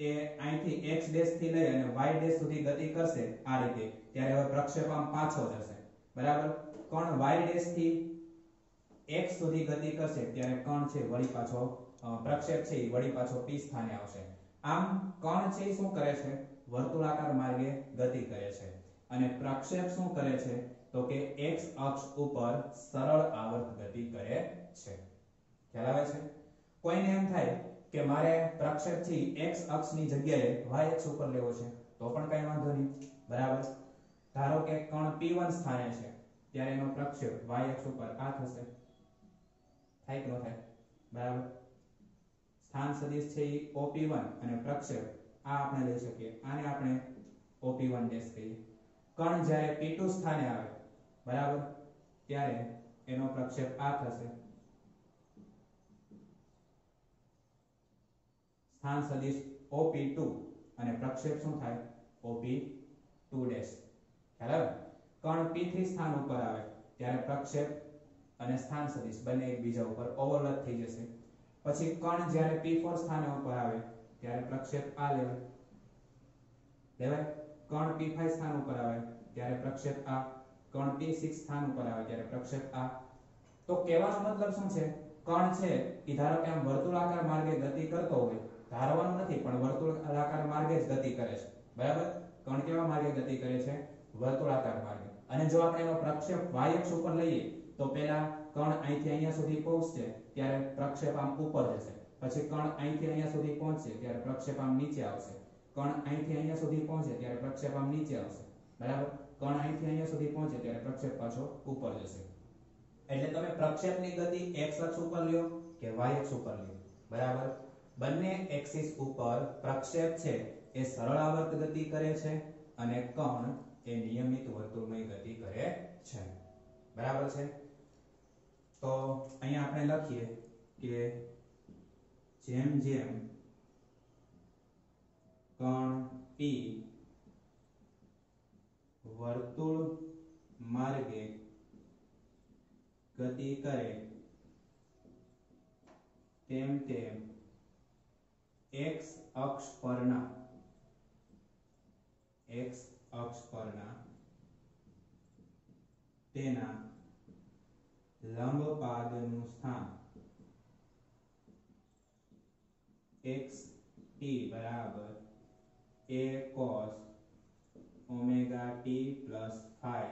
એ અહીંથી x ડેશથી લઈ અને y ડેશ સુધી ગતિ કરશે આ રીતે. ત્યારે હવે પ્રક્ષેપ આમ પાછો જશે. બરાબર? કણ y ડેશથી x સુધી ગતિ કરશે ત્યારે કણ છે વળી પાછો પ્રક્ષેપ છે એ વળી પાછો p સ્થાને આવશે. આમ કણ છે શું કરે છે? વર્તુળાકાર માર્ગે ગતિ કરે છે. અને પ્રક્ષેપ શું કરે છે? તો કે x અક્ષ ઉપર સરળ આવર્ત ગતિ કરે છે. ખ્યાલ આવે છે? કોઈને એમ થાય કે મારે પ્રક્ષેપથી x અક્ષની જગ્યાએ y અક્ષ ઉપર લેવો છે, તો પણ કઈ વાંધો નહીં. બરાબર? ધારો કે કણ p1 સ્થાને છે, ત્યારે એનો પ્રક્ષેપ y અક્ષ ઉપર આ થશે. થાય કે ન થાય? બરાબર? સ્થાન સદિશ છે એ OP1 અને પ્રક્ષેપ આ આપણે લઈ શકીએ. આને આપણે OP1 ડેશ કહીએ. કણ જ્યારે P2 સ્થાને આવે, બરાબર? ત્યારે એનો પ્રક્ષેપ આ થશે. સ્થાન સદિશ OP2 અને પ્રક્ષેપ શું થાય? OP2 ડેશ ખ્યાલ આવે? કણ P3 સ્થાન ઉપર આવે, ત્યારે પ્રક્ષેપ અને સ્થાન સદિશ બંને એકબીજા ઉપર ઓવરલેપ થઈ જશે. પછી કણ જ્યારે P4 સ્થાને ઉપર આવે, ત્યારે પ્રક્ષેપ આ લેવલ. લેવાય? કણ P5 સ્થાન ઉપર આવે, ત્યારે પ્રક્ષેપ આ. કણ P6 સ્થાન ઉપર આવે, ત્યારે પ્રક્ષેપ આ. તો કહેવાનો મતલબ શું છે? કણ છે એ ધારો કે આમ વર્તુળાકાર માર્ગે ગતિ કરતો હોય ધારવાનું નથી, પણ વર્તુળાકાર માર્ગે જ ગતિ કરે છે. બરાબર? કણ કેવા માર્ગે ગતિ કરે છે? વર્તુળાકાર માર્ગે. અને જો આપણે એનો પ્રક્ષેપ y અક્ષ ઉપર લઈએ, તો પહેલા કણ અહીંથી અહીંયા સુધી પહોંચશે, ત્યારે પ્રક્ષેપ આમ ઉપર જશે. પછી કણ અહીંથી અહીંયા સુધી પહોંચશે, ત્યારે પ્રક્ષેપ આમ નીચે આવશે. કણ અહીંથી અહીંયા સુધી પહોંચે, ત્યારે પ્રક્ષેપ આમ નીચે આવશે. બરાબર? કણ અહીંથી અહીંયા સુધી પહોંચે, ત્યારે પ્રક્ષેપ પાછો ઉપર જશે. એટલે તમે પ્રક્ષેપની ગતિ x અક્ષ ઉપર લ્યો કે y અક્ષ ઉપર લ્યો. બરાબર? બંને એક્સિસ ઉપર પ્રક્ષેપ છે એ સરળ આવર્ત ગતિ કરે છે અને કણ એ નિયમિત વર્તુળમય ગતિ કરે છે. બરાબર છે? તો અહીંયા આપણે લખીએ કે જેમ જેમ કણ P વર્તુળ માર્ગે ગતિ કરે, તેમ તેમ x અક્ષ પરના એક્સ અક્ષ પરના તેના લંબ પાદનું સ્થાન એક્સ ટી બરાબર A cos omega T plus phi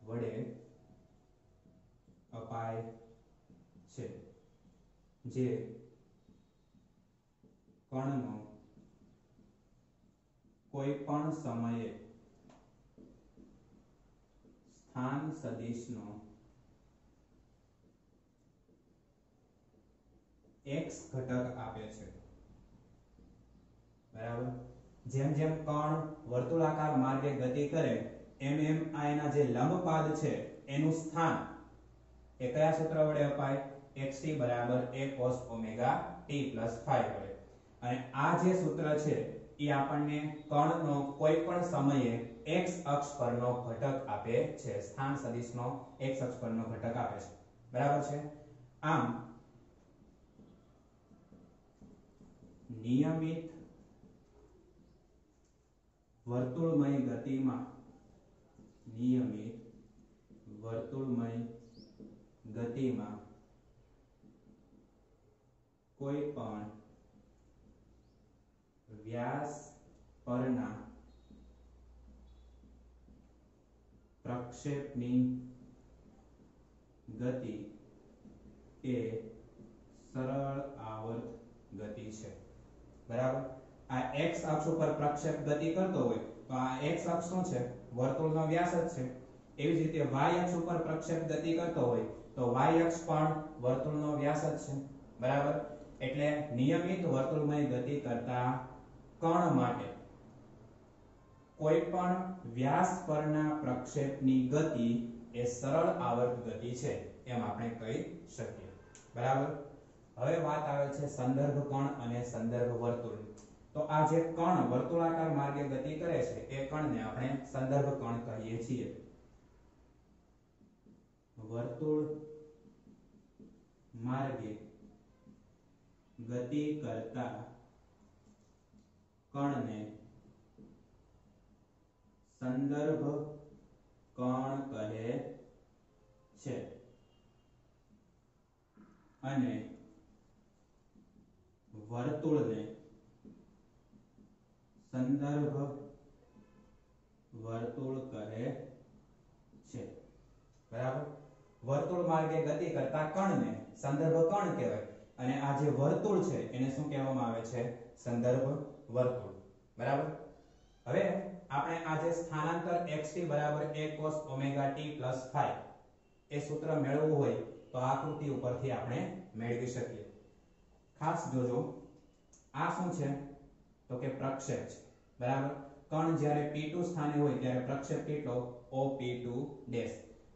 વડે અપાય છે. જે કણનો કોઈ પણ સમયે સ્થાન સદિશનો x ઘટક આપે છે. બરાબર? જેમ જેમ કણ વર્તુળાકાર માર્ગે ગતિ કરે, એમ એમ આ એના જે લંબપાદ છે, એનું સ્થાન એ કયા સૂત્ર વડે અપાય? Xt બરાબર a cos omega t phi વડે. અને આ જે સૂત્ર છે, એ આપણને કણનો કોઈ પણ સમયે x અક્ષ પરનો ઘટક આપે છે. સ્થાન સદિશનો x અક્ષ પરનો ઘટક આપે છે. બરાબર છે? આમ, નિયમિત વર્તુળમય ગતિમાં, નિયમિત વર્તુળમય ગતિમાં કોઈ પણ વ્યાસ પરના પ્રક્ષેપની ગતિ એ સરળ આવર્ત ગતિ છે. બરાબર? આ x અક્ષ ઉપર પ્રક્ષેપ ગતિ કરતો હોય તો આ x અક્ષ શું છે? વર્તુળનો વ્યાસ જ છે. એવી જ રીતે y અક્ષ ઉપર પ્રક્ષેપ ગતિ કરતો હોય તો y અક્ષ પણ વર્તુળનો વ્યાસ જ છે. બરાબર? એટલે નિયમિત વર્તુળમય ગતિ કરતા કણ માટે. કોઈ પણ વ્યાસ પરના પ્રક્ષેપની ગતિ એ સરળ આવર્ત ગતિ છે એમ આપણે કહી શકીએ. બરાબર? હવે વાત આવે છે સંદર્ભ કણ અને સંદર્ભ વર્તુળ. તો આ જે કણ વર્તુળાકાર માર્ગે ગતિ કરે છે એ કણને આપણે સંદર્ભ કણ કહીએ છીએ. વર્તુળ માર્ગે ગતિ કરતા કણને સંદર્ભ કણ કહે છે. અને વર્તુળને સંદર્ભ વર્તુળ કહે છે. બરાબર? વર્તુળ માર્ગે ગતિ કરતા કણને સંદર્ભ કણ કહેવાય. અને આ જે વર્તુળ છે એને શું કહેવામાં આવે છે? સંદર્ભ વર્તુળ. બરાબર? હવે આપણે આ જે સ્થાનાંતર xt બરાબર a cos ઓમેગા t 5 એ સૂત્ર મેળવવું હોય તો આ આકૃતિ ઉપરથી આપણે મેળવી શકીએ. ખાસ જોજો, આ શું છે? તો કે પ્રક્ષેપ છે. બરાબર? કણ જ્યારે p2 સ્થાને હોય ત્યારે પ્રક્ષેપ કેટલો? op2 ડેશ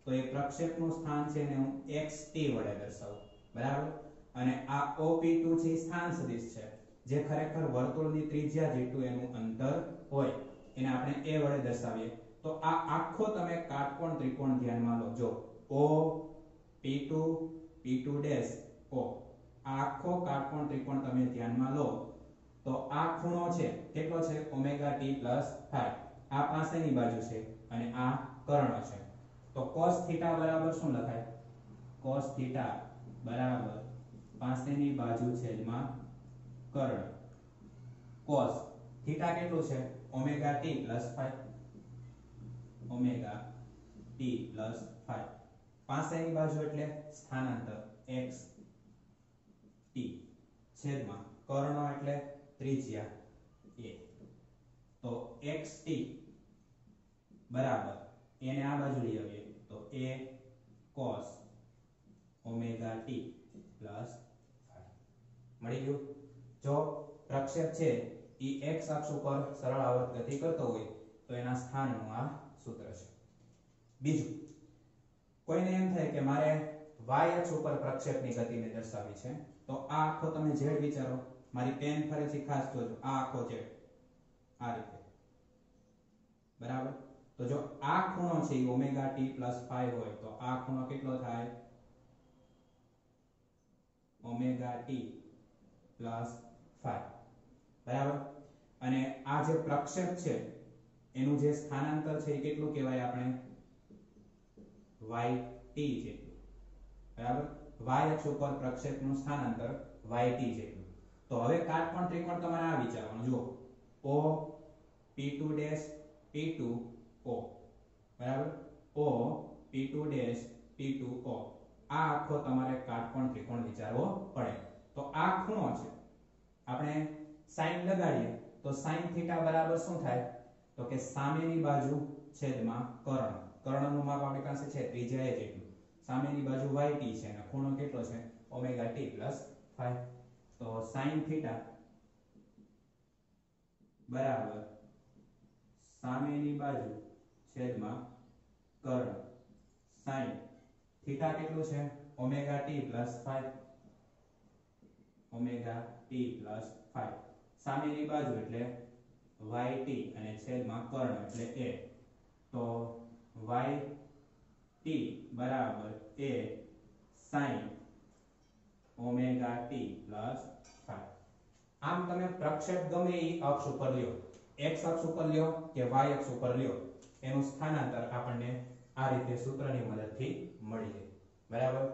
તો એ પ્રક્ષેપનું સ્થાન છે એને હું xt વડે દર્શાવું. બરાબર? અને આ op2 છે સ્થાન સદિશ છે. જે ખરેખર વર્તુળની ત્રિજ્યા જેટલું એનું અંતર હોય, એને આપણે એ વડે દર્શાવીએ, તો આ આખો તમે કાટકોણ ત્રિકોણ ધ્યાનમાં લો જો o p2 p2 dash o આ આખો કાટકોણ ત્રિકોણ તમે ધ્યાનમાં લો, તો આ ખૂણો છે, કેટલો છે? ઓમેગા t 5 આ પાસેની બાજુ છે અને આ કર્ણ છે. તો cos થીટા બરાબર શું લખાય? cos થીટા બરાબર પાસેની બાજુ છેદમાં કર્ણ cos થીટા કેટલું છે? ઓમેગા t 5 ઓમેગા t 5 પાસેની બાજુ એટલે સ્થાનાંતર x t છેદમાં કર્ણ એટલે ત્રિજ્યા a. તો xt બરાબર એને આ બાજુ લઈ આવીએ. તો a cos ઓમેગા t 5 મળી ગયું? જો પ્રક્ષેપ છે એ x અક્ષ ઉપર સરળ આવર્ત ગતિ કરતો હોય, તો એના સ્થાનનું આ સૂત્ર છે. બીજું, કોઈને એમ થાય કે મારે y અક્ષ ઉપર પ્રક્ષેપની ગતિને દર્શાવવી છે, તો આ આખો તમે z વિચારો. મારી પેન ફરીથી ખાસ જોજો. આ આખો z આ રીતે. બરાબર? તો જો આ ખૂણો છે એ ઓમેગા t 5 હોય, તો આ ખૂણો કેટલો થાય? ઓમેગા t 5 બરાબર? અને આ જે પ્રક્ષેપ છે, એનું જે સ્થાનાંતર છે એ કેટલું કહેવાય આપણે? yt જેટલું. બરાબર? વાય અક્ષ ઉપર પ્રક્ષેપનું સ્થાનાંતર yt જેટલું. તો હવે કાટકોણ ત્રિકોણ તમારે આ વિચારવાનું. જુઓ. O p2 dash p2 o. બરાબર? o p2 dash p2 o. આ આખો તમારે કાટકોણ ત્રિકોણ વિચારવો પડે. તો આ ખૂણો છે. આપણે sin લગાડીએ, તો sin થીટા બરાબર શું થાય? તો કે સામેની બાજુ છેદમાં કર્ણ. કર્ણનું માપ આપણી પાસે છે ત્રિજ્યા જેટલું. સામેની બાજુ yt છે અને ખૂણો કેટલો છે? ઓમેગા t 5 તો sin થીટા બરાબર સામેની બાજુ છેદમાં કર્ણ. sin થીટા કેટલું છે? ઓમેગા t 5 ઓમેગા t 5 સામેની બાજુ એટલે વાય ટી અને છેદમાં કર્ણ એટલે એ તો વાય ટી બરાબર A sine omega T plus five આમ તમે પ્રક્ષેપ ગમે એ અક્ષ ઉપર લ્યો. એક્સ અક્ષ ઉપર લ્યો કે વાય અક્ષ ઉપર લ્યો. એનું સ્થાનાંતર આપણને આ રીતે સૂત્રની મદદથી મળી જાય. બરાબર?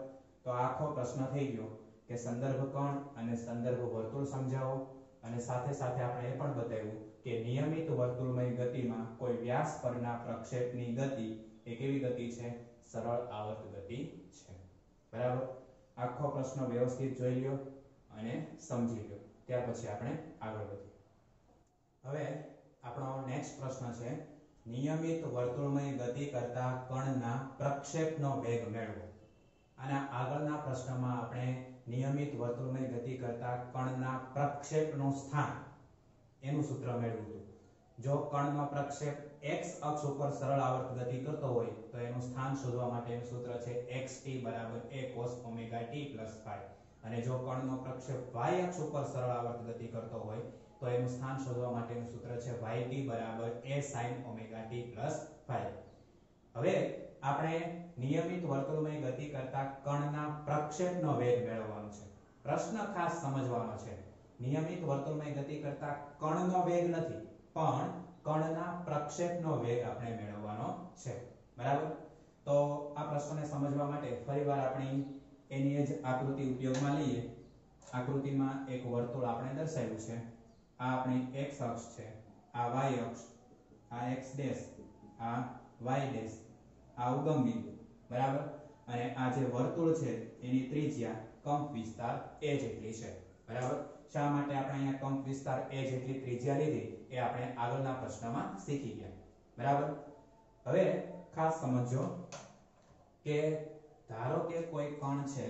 તો આખો પ્રશ્ન થઈ ગયો. કે સંદર્ભ કણ અને સંદર્ભ વર્તુળ સમજાવો. અને સાથે સાથે આપણે એ પણ બતાવ્યું કે નિયમિત વર્તુળમય ગતિમાં કોઈ વ્યાસ પરના પ્રક્ષેપની ગતિ એ કેવી ગતિ છે? સરળ આવર્ત ગતિ છે. બરાબર? આખો પ્રશ્ન વ્યવસ્થિત જોઈ લ્યો અને સમજી લ્યો. ત્યાર પછી આપણે આગળ વધીએ. હવે આપણો નેક્સ્ટ પ્રશ્ન છે, નિયમિત વર્તુળમય ગતિ કરતા કણના પ્રક્ષેપનો વેગ મેળવો. આના આગળના પ્રશ્નમાં આપણે નિયમિત વર્તુળમય ગતિ કરતા કણના પ્રક્ષેપનું સ્થાન. એનું સૂત્ર મેળવ્યું હતું. જો કણનો પ્રક્ષેપ x અક્ષ ઉપર સરળ આવર્ત ગતિ કરતો હોય, તો એનું સ્થાન શોધવા માટેનું સૂત્ર છે xt a cos t 5 અને જો કણનો પ્રક્ષેપ y અક્ષ ઉપર સરળ આવર્ત ગતિ કરતો હોય, તો એનું સ્થાન શોધવા માટેનું સૂત્ર છે yt a sin t 5 હવે આપણે નિયમિત વર્તુળમય ગતિ કરતા કણના પ્રક્ષેપનો વેગ મેળવવાનો છે. પ્રશ્ન ખાસ સમજવાનો છે. નિયમિત વર્તુળમય ગતિ કરતા કણનો વેગ નથી, પણ કણના પ્રક્ષેપનો વેગ આપણે મેળવવાનો છે. બરાબર? તો આ પ્રશ્નને સમજવા માટે ફરીવાર આપણે એની જ આકૃતિ ઉપયોગમાં લઈએ. આકૃતિમાં એક વર્તુળ આપણે દર્શાવ્યું છે. આ આપણી x અક્ષ છે, આ y અક્ષ, આ x ડેશ, આ y ડેશ. આ બિંદુ બરાબર? અને આ જે વર્તુળ છે, એની ત્રિજ્યા કંપ વિસ્તાર a જેટલી છે, બરાબર? શા માટે આપણે અહીંયા કંપ વિસ્તાર a જેટલી ત્રિજ્યા લીધી? એ આપણે આગળના પ્રશ્નમાં શીખી ગયા, બરાબર? હવે ખાસ સમજો કે ધારો કે કોઈ કણ છે,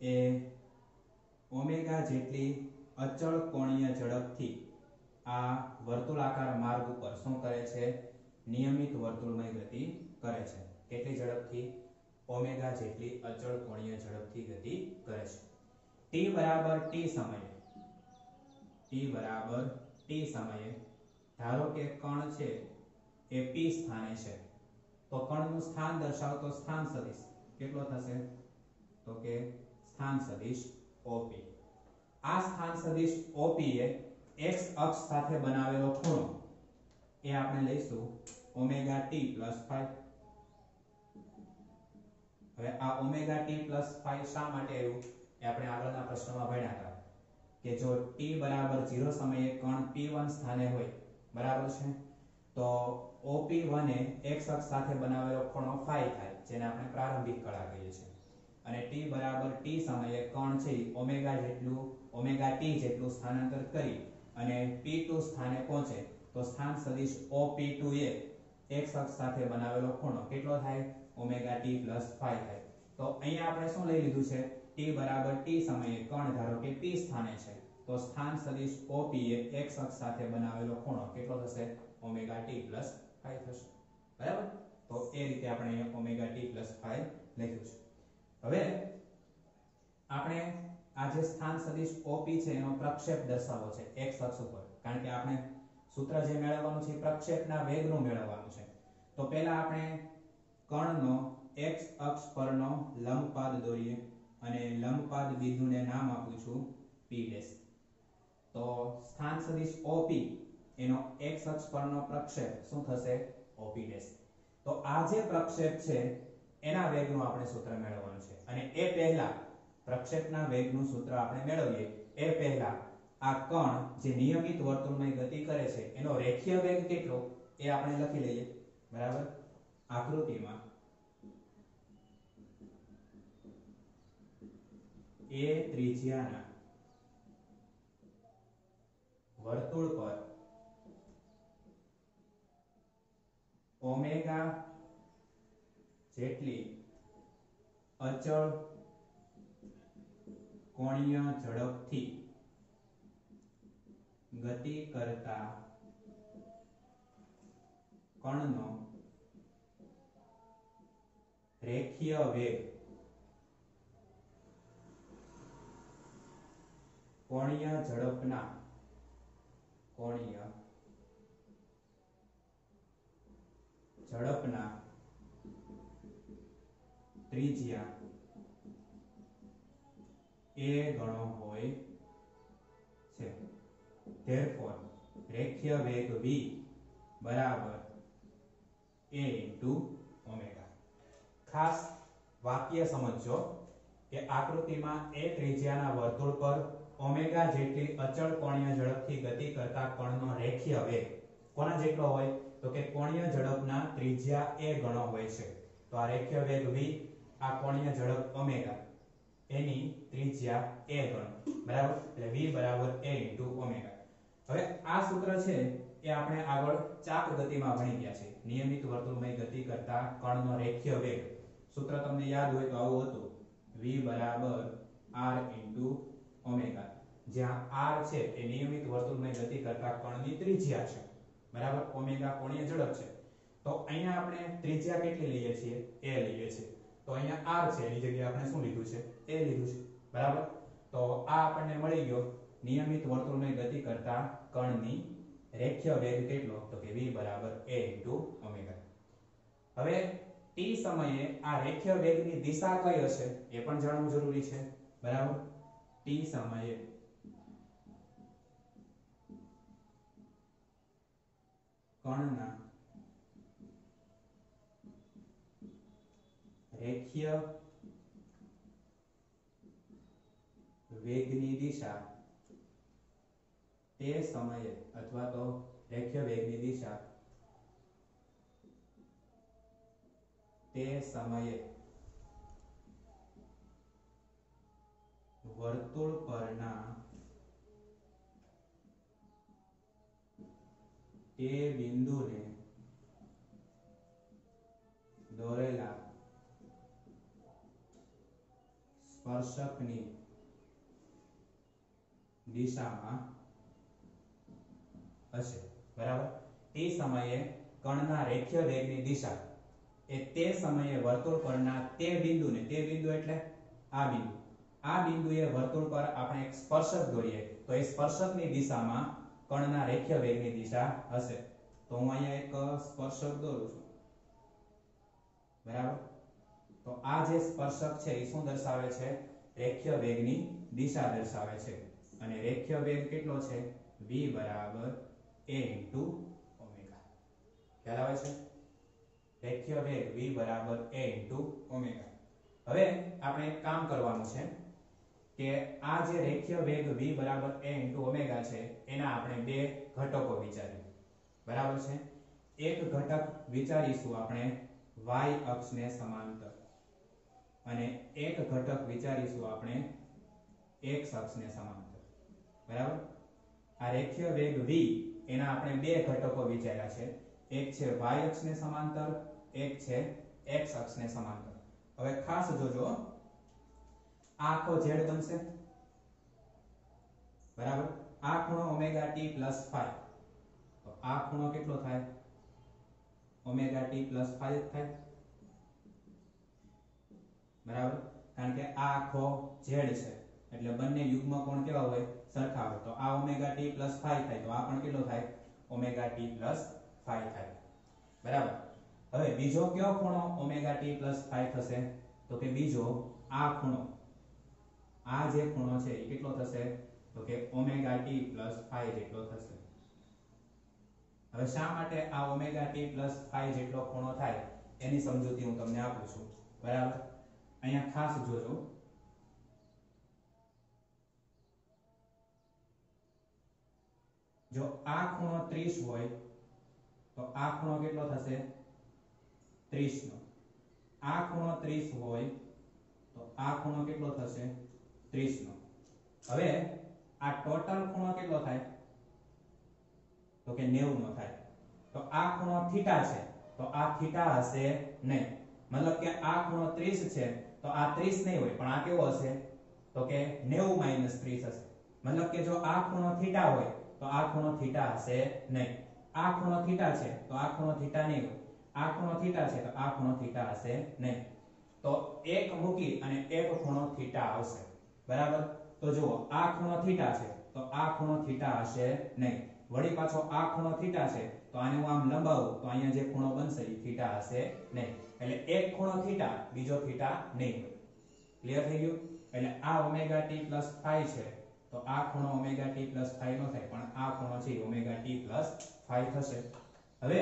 એ ઓમેગા જેટલી અચળ કોણીય ઝડપથી આ વર્તુળાકાર માર્ગ ઉપર શું કરે છે? નિયમિત વર્તુળમય ગતિ કરે છે. કેટલી ઝડપથી? ઓમેગા જેટલી અચળ કોણીય ઝડપથી ગતિ કરે છે. T બરાબર t સમયે. T બરાબર t સમયે. ધારો કે કણ છે, એ p સ્થાને છે. તો કણનું સ્થાન દર્શાવતો સ્થાન સદિશ કેટલો થશે? તો કે સ્થાન સદિશ OP આ સ્થાન સદિશ OP એ x અક્ષ સાથે બનાવેલો ખૂણો. એ આપણે લઈશું ઓમેગા t 5 હવે આ ઓમેગા t 5 શા માટે આવ્યું? એ આપણે આગળના પ્રશ્નમાં ભણ્યા હતા. કે જો t બરાબર 0 સમયે કણ p1 સ્થાને હોય, બરાબર છે? તો OP1 એ x અક્ષ સાથે બનાવેલો ખૂણો phi થાય, જેને આપણે પ્રારંભિક કળા કહીએ છીએ. અને t બરાબર t સમયે કણ છે ઓમેગા જેટલું ઓમેગા t જેટલું સ્થાનાંતર કરી અને p2 સ્થાને પહોંચે, તો સ્થાન સદિશ OP2 એ x અક્ષ સાથે બનાવેલો ખૂણો કેટલો થાય? ઓમેગા t 5 થાય તો અહીંયા આપણે શું લઈ લીધું છે? t બરાબર t સમયે કણ ધારો કે p સ્થાને છે. તો સ્થાન સદિશ OP એ x અક્ષ સાથે બનાવેલો ખૂણો કેટલો થશે? ઓમેગા t 5 થશે. બરાબર? તો એ રીતે આપણે ઓમેગા t 5 લખ્યું છે. હવે આપણે આ જે સ્થાન સદિશ OP છે એનો પ્રક્ષેપ દર્શાવવો છે x અક્ષ ઉપર. કારણ કે આપણે સૂત્ર જે મેળવવાનું છે પ્રક્ષેપના વેગનું મેળવવાનું છે. તો પહેલા આપણે કણનો x અક્ષ પરનો લંબપાદ દોરીએ અને લંબપાદ બિંદુને નામ આપું છું p તો સ્થાન સદિશ OP એનો x અક્ષ પરનો પ્રક્ષેપ શું થશે? OP તો આ જે પ્રક્ષેપ છે, એના વેગનું આપણે સૂત્ર મેળવવાનું છે. અને એ પહેલા પ્રક્ષેપના વેગનું સૂત્ર આપણે મેળવીએ. એ પહેલા આ કણ જે નિયમિત વર્તુળમય ગતિ કરે છે, એનો રેખીય વેગ કેટલો? એ આપણે લખી લઈએ. બરાબર? આકૃતિમાં એ ત્રિજ્યાના વર્તુળ પર ઓમેગા જેટલી અચળ કોણીય ઝડપથી ગતિ કરતા કણનો રેખીય વેગ કોણીય ઝડપના. કોણીય ઝડપના. ત્રિજ્યા. એ ગણો હોય છે. Therefore, રેખીય વેગ v બરાબર a ઇન્ટુ ઓમેગા ખાસ વાક્ય સમજજો કે આકૃતિમાં એ ત્રિજ્યાના વર્તુળ પર ઓમેગા જેટલી અચળ કોણીય ઝડપથી ગતિ કરતા કણનો રેખીય વેગ કોના જેટલો હોય? તો કે કોણીય ઝડપના ત્રિજ્યા એ ગણો હોય છે. તો આ રેખીય વેગ v, આ કોણીય ઝડપ ઓમેગા. એની ત્રિજ્યા એ ગણો. બરાબર? એટલે v બરાબર a ઓમેગા હવે આ સૂત્ર છે એ આપણે આગળ ચાપ ગતિમાં ભણી ગયા છે. નિયમિત વર્તુળમય ગતિ કરતા કણનો રેખીય વેગ. સૂત્ર તમને યાદ હોય તો આવું હતું. V r ઓમેગા જ્યાં r છે એ નિયમિત વર્તુળમય ગતિ કરતા કણની ત્રિજ્યા છે. બરાબર? ઓમેગા કોણીય ઝડપ છે. તો અહીંયા આપણે ત્રિજ્યા કેટલી લઈએ છીએ? A લઈએ છીએ. તો અહીંયા r છે. એની જગ્યાએ આપણે શું લીધું છે? A લીધું છે. બરાબર? તો આ આપણને મળી ગયો નિયમિત વર્તુળમય ગતિ કરતા કણની રેખીય વેગ કેટલો? તો કે v a ઓમેગા હવે t સમયે આ રેખીય વેગની દિશા કઈ હશે? એ પણ જાણવું જરૂરી છે. બરાબર? t સમયે. કણના રેખીય વેગની દિશા તે સમયે અથવા તો રેખીય વેગની દિશા તે સમયે વર્તુળ પરના તે બિંદુને દોરેલા સ્પર્શકની દિશામાં હશે. બરાબર? તે સમયે કણના રેખીય વેગની દિશા. એ તે સમયે વર્તુળ પરના તે બિંદુને, તે બિંદુ એટલે આ બિંદુ. આ બિંદુએ વર્તુળ પર આપણે એક સ્પર્શક દોરીએ, તો એ સ્પર્શકની દિશામાં કણના રેખીય વેગની દિશા હશે. તો હું અહીંયા એક સ્પર્શક દોરું છું. બરાબર? તો આ જે સ્પર્શક છે, એ શું દર્શાવે છે? રેખીય વેગની દિશા દર્શાવે છે. અને રેખીય વેગ કેટલો છે? V a ખ્યાલ આવે છે? રેખીય વેગ v બરાબર a ઓમેગા હવે આપણે એક કામ કરવાનું છે કે આ જે રેખીય વેગ v બરાબર a ઓમેગા છે, એના આપણે બે ઘટકો વિચારીએ. બરાબર છે? એક ઘટક વિચારીશું આપણે y અક્ષને સમાંતર. અને એક ઘટક વિચારીશું આપણે x અક્ષને સમાંતર. બરાબર? આ રેખીય વેગ v, એના આપણે બે ઘટકો વિચાર્યા છે. એક છે y અક્ષને સમાંતર એક છે x અક્ષને સમાંતર હવે ખાસ જોજો, આખો z બનશે. બરાબર? આ ખૂણો ઓમેગા t 5 તો આ ખૂણો કેટલો થાય? ઓમેગા t 5 જ થાય. બરાબર? કારણ કે આ આખો z છે. એટલે બંને યુગ્મ કોણ કેવા હોય? સરખા હોય. તો આ ઓમેગા t 5 થાય. તો આ પણ કેટલો થાય? ઓમેગા t 5 થાય. બરાબર? હવે બીજો કયો ખૂણો ઓમેગા t 5 થશે? તો કે બીજો આ ખૂણો. આ જે ખૂણો છે એ કેટલો થશે? તો કે ઓમેગા t 5 જેટલો થશે. હવે શા માટે આ ઓમેગા t 5 જેટલો ખૂણો થાય? એની સમજૂતી હું તમને આપું છું. બરાબર? અહીંયા ખાસ જોજો. જો આ ખૂણો 30 હોય, તો આ ખૂણો કેટલો થશે? 30 નો આ ખૂણો 30 હોય તો આ ખૂણો કેટલો થશે? 30 નો હવે આ ટોટલ ખૂણો કેટલો થાય? તો કે 90 નો થાય. તો આ ખૂણો થીટા છે. તો આ થીટા હશે નહીં. મતલબ કે આ ખૂણો 30 છે, તો આ 30 નહીં હોય. પણ આ કેવો હશે? તો કે 90 30 હશે. મતલબ કે જો આ ખૂણો થીટા હોય, તો આ ખૂણો થીટા હશે નહીં. આ ખૂણો થીટા છે, તો આ ખૂણો થીટા નહીં હોય. આ ખૂણો થીટા છે, તો આ ખૂણો થીટા હશે નહીં. તો એક મૂકી અને એક ખૂણો થીટા આવશે. બરાબર? તો જુઓ, આ ખૂણો થીટા છે, તો આ ખૂણો થીટા હશે નહીં. વળી પાછો આ ખૂણો થીટા છે, તો આને હું આમ લંબાવું, તો અહીંયા જે ખૂણો બનશે એ થીટા હશે નહીં. એટલે એક ખૂણો થીટા, બીજો થીટા નહીં. ક્લિયર થઈ ગયું? એટલે આ ઓમેગા પ્લસ ફાઈવ છે, તો આ ખૂણો ઓમેગા ટી પ્લસ ફાઈવ નો થાય, પણ આ ખૂણો છે ઓમેગા પ્લસ ફાઈવ થશે. હવે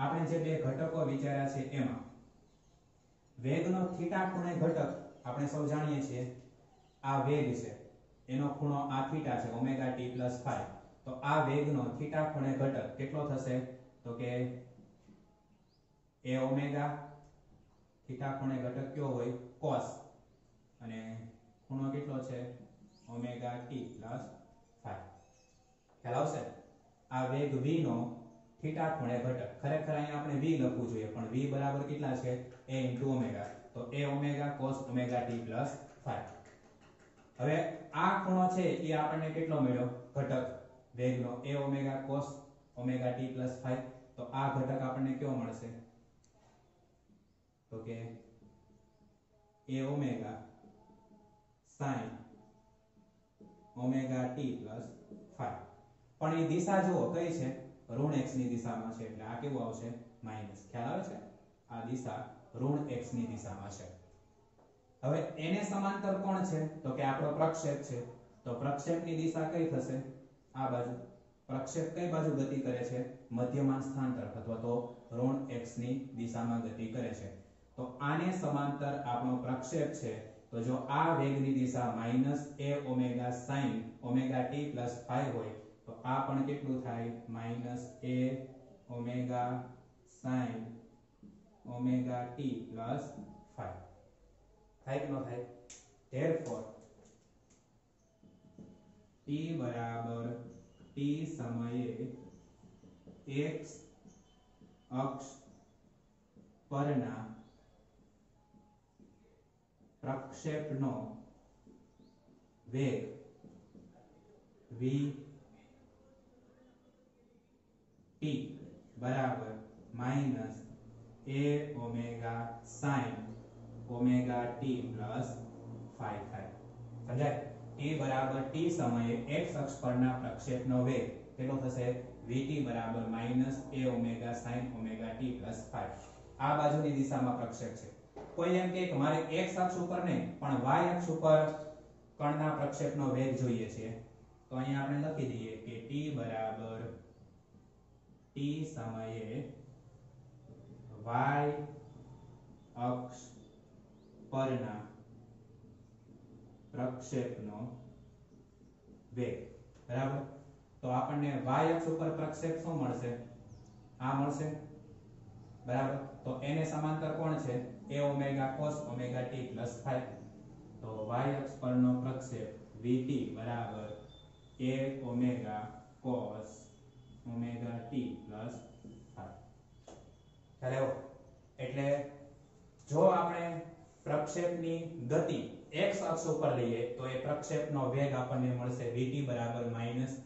આપણે જે બે ઘટકો વિચાર્યા છે એમાં, વેગનો થીટા ખૂણે ઘટક આપણે સૌ જાણીએ છીએ, આ વેગ છે. એનો ખૂણો આ થીટા છે, ઓમેગા ટી પ્લસ ફાઈવ તો આ વેગનો થીટા ખૂણે ઘટક કેટલો થશે? તો કે એ ઓમેગા થીટા ખૂણે ઘટક કયો હોય? cos અને ખૂણો કેટલો છે? ઓમેગા ટી પ્લસ ફાઈવ ખ્યાલ આવશે? આ વેગ v નો થીટા ખૂણે ઘટક. ખરેખર અહીંયા આપણે v લખવું જોઈએ, પણ v બરાબર કેટલા છે? a ઓમેગા તો a omega cos omega t 5 હવે આ ખૂણો છે, એ આપણને કેટલો મળ્યો? ઘટક. વેગનો a omega cos omega t 5 તો આ ઘટક આપણને કયો મળશે? તો કે a omega sin omega t 5 પણ એ દિશા જુઓ, કઈ છે? ઋણ x ની દિશામાં છે એટલે આ કેવું આવશે? માઇનસ. ખ્યાલ આવે છે? આ દિશા ઋણ x ની દિશામાં છે. હવે એને સમાંતર કોણ છે? તો કે આપણો પ્રક્ષેપ છે. તો પ્રક્ષેપની દિશા કઈ થશે? આ બાજુ. પ્રક્ષેપ કઈ બાજુ ગતિ કરે છે? મધ્યમાન સ્થાન તરફ અથવા તો ઋણ x ની દિશામાં ગતિ કરે છે. તો આને સમાંતર આપણો પ્રક્ષેપ છે. તો જો આ વેગની દિશા minus a omega sin omega t 5 હોય તો આ પણ કેટલું થાય? Minus A omega sine omega T plus five. થાય કે ન થાય? Therefore ટી બરાબર ટી સમયે એક્સ અક્ષ પરના પ્રક્ષેપનો વેગ v t બરાબર minus A omega sine omega T plus phi થાય. સમજાય? ટી બરાબર ટી સમયે x અક્ષ પરના પ્રક્ષેપનો વેગ કેટલો થશે? Vt બરાબર minus a omega sin omega t plus phi આ બાજુની દિશામાં પ્રક્ષેપ છે. કોઈ એમ કે મારે x અક્ષ ઉપર નહીં, પણ y અક્ષ ઉપર કણના પ્રક્ષેપનો વેગ જોઈએ છે. તો અહીંયા આપણે લખી દઈએ કે t બરાબર t સમયે વાય અક્ષ પરના પ્રક્ષેપનો વેગ. બરાબર? તો આપણને વાય અક્ષ ઉપર પ્રક્ષેપ શું મળશે? આ મળશે. બરાબર? તો એને સમાંતર કોણ છે? a omega cos omega t 5 તો y અક્ષ પરનો પ્રક્ષેપ vt બરાબર a omega cos omega T plus ખ્યાલ એટલે જો આપણે પ્રક્ષેપની ગતિ x અક્ષ ઉપર લઈએ, તો એ પ્રક્ષેપનો વેગ આપણને મળશે vt બરાબર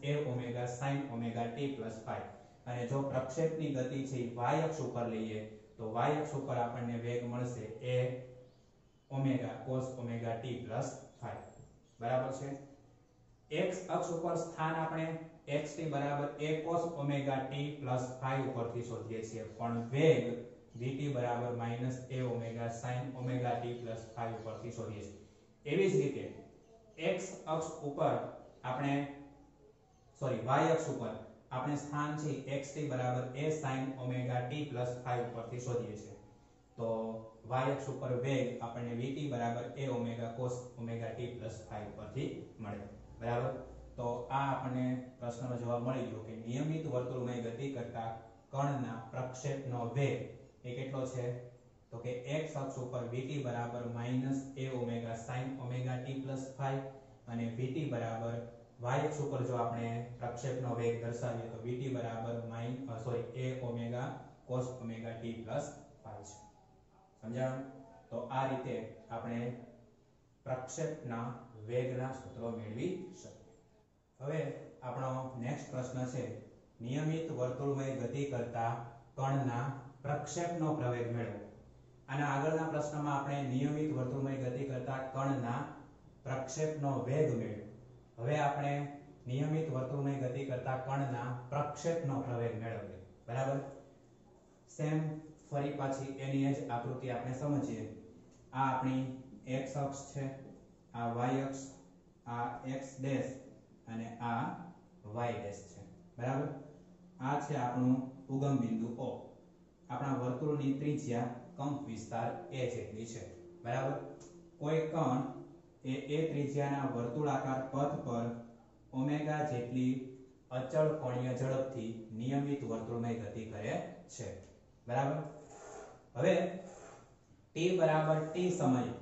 a omega sin omega t 5 અને જો પ્રક્ષેપની ગતિ છે y અક્ષ ઉપર લઈએ, તો y અક્ષ ઉપર આપણને વેગ મળશે a omega cos omega t 5 બરાબર છે? x અક્ષ ઉપર સ્થાન આપણે xt બરાબર a cos ઓમેગા t 5 ઉપરથી શોધીએ છીએ. પણ વેગ vt બરાબર a omega sin omega t 5 ઉપરથી શોધીએ છીએ. એવી જ રીતે x અક્ષ ઉપર આપણે સોરી y અક્ષ ઉપર આપણે સ્થાન છે xt બરાબર a sin ઓમેગા t 5 ઉપરથી શોધીએ છીએ. તો y અક્ષ ઉપર વેગ આપણને vt બરાબર a omega cos omega t 5 ઉપરથી મળે. બરાબર? તો આ આપણને પ્રશ્નનો જવાબ મળી ગયો કે નિયમિત વર્તુળમય ગતિ કરતા કણના પ્રક્ષેપનો વેગ એ કેટલો છે? તો કે x અક્ષ ઉપર vt બરાબર a omega sin omega t 5 અને vt બરાબર y અક્ષ ઉપર જો આપણે પ્રક્ષેપનો વેગ દર્શાવીએ તો vt બરાબર sorry a omega cos omega t 5 છે. સમજાયું તો આ રીતે આપણે પ્રક્ષેપના વેગના સૂત્રો મેળવી શકીએ. હવે આપણો નેક્સ્ટ પ્રશ્ન છે, નિયમિત વર્તુળમય ગતિ કરતા કણના પ્રક્ષેપનો પ્રવેગ મેળવો. આના આગળના પ્રશ્નમાં આપણે નિયમિત વર્તુળમય ગતિ કરતા કણના પ્રક્ષેપનો વેગ મેળવો હવે આપણે નિયમિત વર્તુળમય ગતિ કરતા કણના પ્રક્ષેપનો પ્રવેગ મેળવીએ. બરાબર? સેમ ફરી પાછી એની જ આકૃતિ આપણે સમજીએ. આ આપણી x અક્ષ છે, આ y અક્ષ, આ x ડેશ અને આ y ડેશ છે. બરાબર? આ છે આપણું ઉગમ બિંદુ O. આપણા વર્તુળની ત્રિજ્યા કંપ વિસ્તાર a જેટલી છે. બરાબર? કોઈ કણ એ a ત્રિજ્યાના વર્તુળાકાર પથ પર ઓમેગા જેટલી અચળ કોણીય ઝડપથી નિયમિત વર્તુળમય ગતિ કરે છે. બરાબર? હવે t બરાબર t સમય.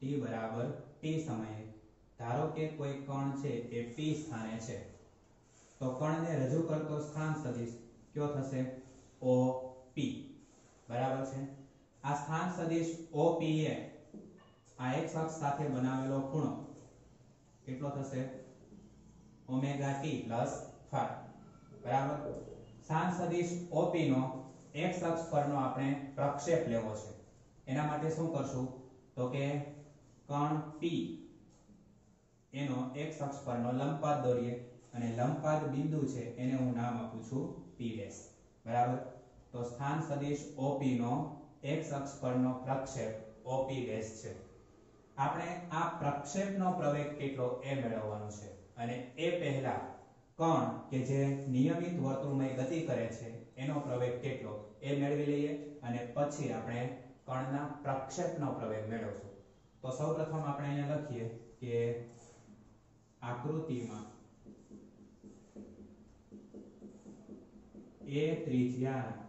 T બરાબર t સમયે ધારો કે કોઈ કણ છે એ p સ્થાને છે, તો કણને રજૂ કરતો સ્થાન સદિશ કયો થશે? OP બરાબર છે? આ સ્થાન સદિશ OP એ આ x અક્ષ સાથે બનાવેલો ખૂણો કેટલો થશે? ઓમેગા t phi બરાબર? સ્થાન સદિશ OP નો x અક્ષ પરનો આપણે પ્રક્ષેપ લેવો છે. એના માટે શું કરશું? તો કે કણ P એનો x અક્ષ પરનો લંબપાત દોરીએ અને લંબપાત બિંદુ છે એને હું નામ આપું છું P બરાબર? તો સ્થાન સદિશ OP નો x અક્ષ પરનો પ્રક્ષેપ OP છે. આપણે આ પ્રક્ષેપનો પ્રવેગ કેટલો એ મેળવવાનો છે અને એ પહેલા કણ કે જે નિયમિત વર્તુળમય ગતિ કરે છે એનો પ્રવેગ કેટલો એ મેળવી લઈએ અને પછી આપણે કણના પ્રક્ષેપનો પ્રવેગ મેળવશું. તો સૌપ્રથમ આપણે અહીંયા લખીએ કે આકૃતિમાં એ ત્રિજ્યાના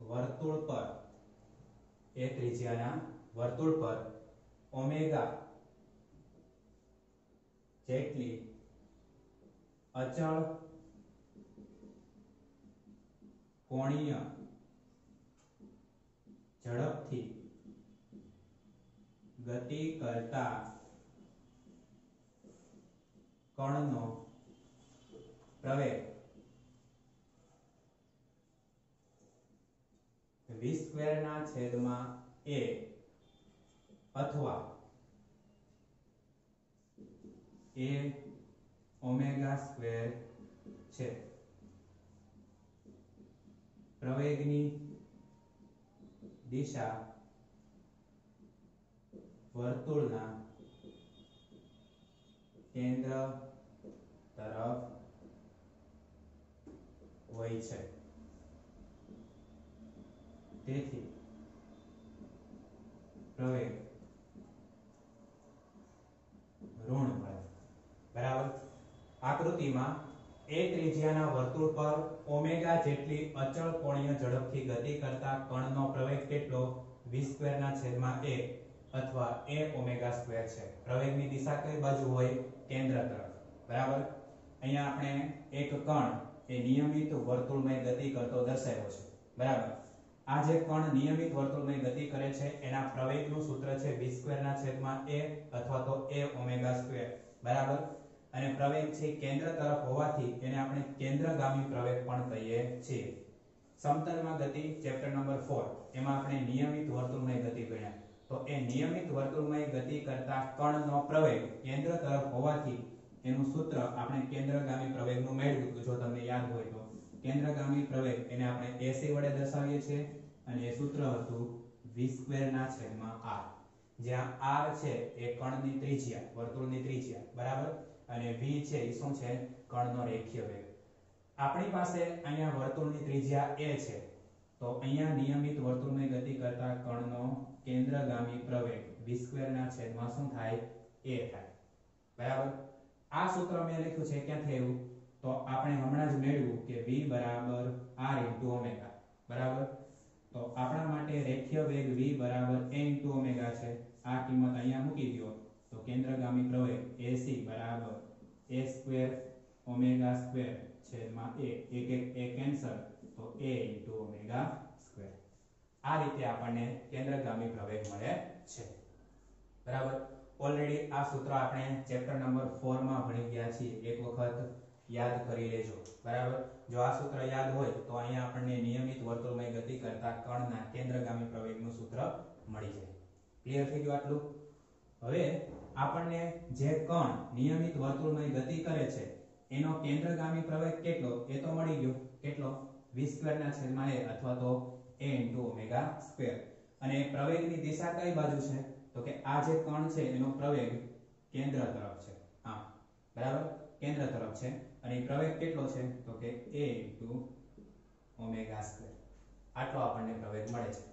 વર્તુળ પર એ ત્રિજ્યાના વર્તુળ પર ઓમેગા જેટલી અચળ કોણીય ઝડપથી ગતિ કરતા કણનો પ્રવેગ v સ્ક્વેર ના છેદમાં a અથવા a ઓમેગા સ્ક્વેર છે. પ્રવેગની દિશા વર્તુળના કેન્દ્ર તરફ હોય છે. તેથી પ્રવેગ ઋણ મળે. બરાબર? આકૃતિમાં એ ત્રિજ્યાના વર્તુળ પર ઓમેગા જેટલી અચળ કોણીય ઝડપથી ગતિ કરતા કણનો પ્રવેગ કેટલો? v સ્ક્વેરના છેદમાં a અથવા a ઓમેગા સ્ક્વેર છે. પ્રવેગની દિશા કઈ બાજુ હોય? કેન્દ્ર તરફ. બરાબર? અહીંયા આપણે એક કણ એ નિયમિત વર્તુળમય ગતિ કરતો દર્શાવ્યો છે. બરાબર? આ જે કણ નિયમિત વર્તુળમય ગતિ કરે છે, એના પ્રવેગનું સૂત્ર છે v સ્ક્વેરના છેદમાં a અથવા તો a ઓમેગા સ્ક્વેર બરાબર? અને પ્રવેગ છે કેન્દ્ર તરફ હોવાથી એને આપણે કેન્દ્રગામી પ્રવેગ પણ કહીએ છીએ. સમતલમાં ગતિ, ચેપ્ટર નંબર 4 એમાં આપણે નિયમિત વર્તુળમય ગતિ ગણ્યા. તો એ નિયમિત વર્તુળમય ગતિ કરતા કણનો પ્રવેગ કેન્દ્ર તરફ હોવાથી એનું સૂત્ર આપણે કેન્દ્રગામી પ્રવેગનું મેળવ્યું જો તમને યાદ હોય તો કેન્દ્રગામી પ્રવેગ એને આપણે AC વડે દર્શાવીએ છીએ અને એ સૂત્ર હતું v ના છેદમાં r. જ્યાં r છે એ કણની ત્રિજ્યા, વર્તુળની ત્રિજ્યા. બરાબર? અને v છે એ શું છે? કણનો રેખીય વેગ. આપણી પાસે અહીંયા વર્તુળની ત્રિજ્યા a છે. તો અહીંયા નિયમિત વર્તુળની ગતિ કરતા કણનો કેન્દ્રગામી પ્રવેગ v ના છેદમાં શું થાય? A થાય. બરાબર? આ સૂત્ર મેં લખ્યું છે ક્યાંથી આવ્યું તો આપણે હમણાં જ મેળવ્યું કે v બરાબર r ઓમેગા બરાબર? તો આપણા માટે રેખીય વેગ v બરાબર a ઓમેગા છે. આ કિંમત અહીંયા મૂકી દો તો કેન્દ્રગામી પ્રવેગ ac બરાબર a સ્ક્વેર ઓમેગા સ્ક્વેર છેદમાં a. એક એક a કેન્સલ તો a ઓમેગા સ્ક્વેર આ રીતે આપણને કેન્દ્રગામી પ્રવેગ મળે છે. બરાબર? ઓલરેડી આ સૂત્ર આપણે ચેપ્ટર નંબર 4 માં ભણી ગયા છીએ. એક વખત યાદ કરી લેજો. બરાબર? જો આ સૂત્ર યાદ હોય, તો અહીંયા આપણને નિયમિત વર્તુળમય ગતિ કરતા કણના કેન્દ્રગામી પ્રવેગનું સૂત્ર મળી જાય. ક્લિયર થઈ ગયું આટલું? હવે આપણને જે કણ નિયમિત વર્તુળમય ગતિ કરે છે, એનો કેન્દ્રગામી પ્રવેગ કેટલો? એ તો મળી ગયો. કેટલો? V સ્ક્વેર ના છેદમાં a અથવા તો a ઓમેગા સ્ક્વેર. અને પ્રવેગની દિશા કઈ બાજુ છે? તો કે આ જે કણ છે, એનો પ્રવેગ કેન્દ્ર તરફ છે. હા, બરાબર? કેન્દ્ર તરફ છે. અને પ્રવેગ કેટલો છે? તો કે a ઓમેગા સ્ક્વેર. આટલો આપણને પ્રવેગ મળે છે,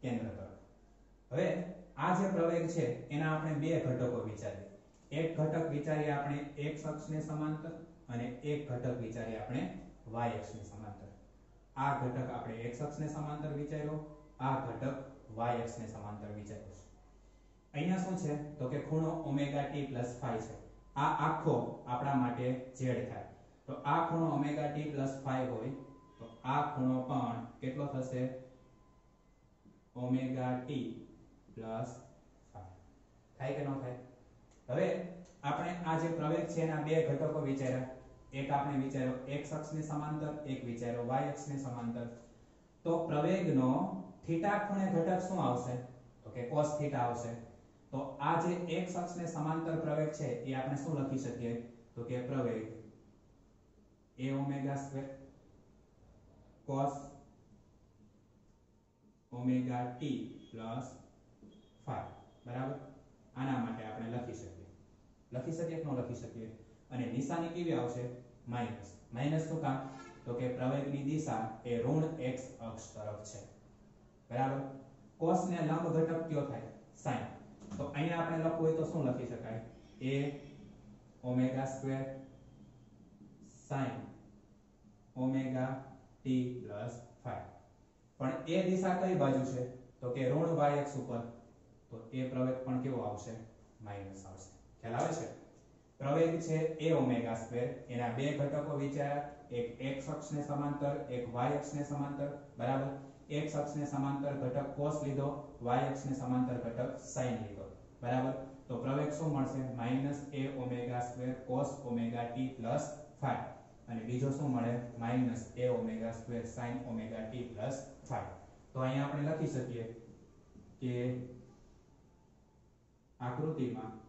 કેન્દ્ર તરફ. હવે આ જે પ્રવેગ છે, એના આપણે બે ઘટકો વિચારીએ. એક ઘટક વિચારીએ આપણે x અક્ષને સમાંતર અને એક ઘટક વિચારીએ આપણે y અક્ષને સમાંતર. આ ઘટક આપણે x અક્ષને સમાંતર વિચાર્યો, આ ઘટક y અક્ષને સમાંતર વિચાર્યો અહીંયા શું છે? તો કે ખૂણો ઓમેગા t ફાઈ છે. આ આખો આપણા માટે z થાય. તો આ ખૂણો ઓમેગા t ફાઈ હોય, તો આ ખૂણો પણ કેટલો થશે? ઓમેગા t થાય કે ન થાય? હવે આપણે આ જે પ્રવેગ છે એના બે ઘટકો વિચાર્યા. એક આપણે વિચાર્યો x અક્ષને સમાંતર, એક વિચાર્યો y અક્ષને સમાંતર. તો પ્રવેગનો થીટા ખૂણે ઘટક શું આવશે? તો કે cos થીટા આવશે. તો આ જે x અક્ષને સમાંતર પ્રવેગ છે, એ આપણે શું લખી શકીએ? તો કે પ્રવેગ a omega square cos omega t plus phi બરાબર? આના માટે આપણે લખી શકીએ. લખી શકીએ કે ન લખી શકીએ? અને નિશાની કેવી આવશે? માઇનસ. માઇનસનું કામ? તો કે પ્રવેગની દિશા એ ઋણ x અક્ષ તરફ છે. બરાબર? cos ને લંબ ઘટક કયો થાય? sin તો અહીંયા આપણે લખવું હોય તો શું લખી શકાય? a omega square sin omega t plus phi. પણ એ દિશા કઈ બાજુ છે? તો કે ઋણ y અક્ષ ઉપર. તો એ પ્રવેગ પણ કેવો આવશે? માઇનસ આવશે. ખ્યાલ આવે છે? પ્રવેગ છે a ઓમેગા સ્ક્વેર. એના બે ઘટકો વિચાર્યા એક x અક્ષને સમાંતર, એક y અક્ષને સમાંતર, બરાબર? x અક્ષને સમાંતર ઘટક cos લીધો, y અક્ષને સમાંતર ઘટક sin લીધો, બરાબર? તો પ્રવેગ શું મળશે? a omega square cos omega t plus phi. અને બીજો શું મળે? a omega square sin omega t plus phi. તો અહીંયા આપણે લખી શકીએ કે આકૃતિમાં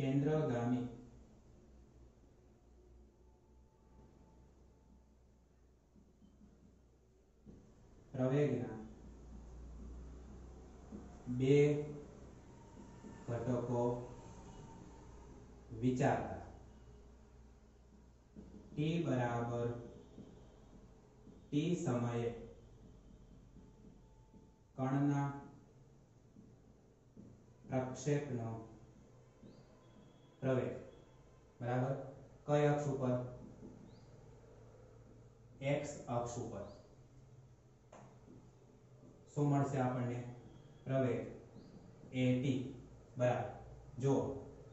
કેન્દ્રગામી. પ્રવેગના બે ઘટકો વિચારતા ટી બરાબર ટી સમયે કણના પ્રક્ષેપનો પ્રવેગ. બરાબર? કઈ અક્ષ ઉપર? X અક્ષ ઉપર. શું મળશે આપણને? રવે at બરાબર. જો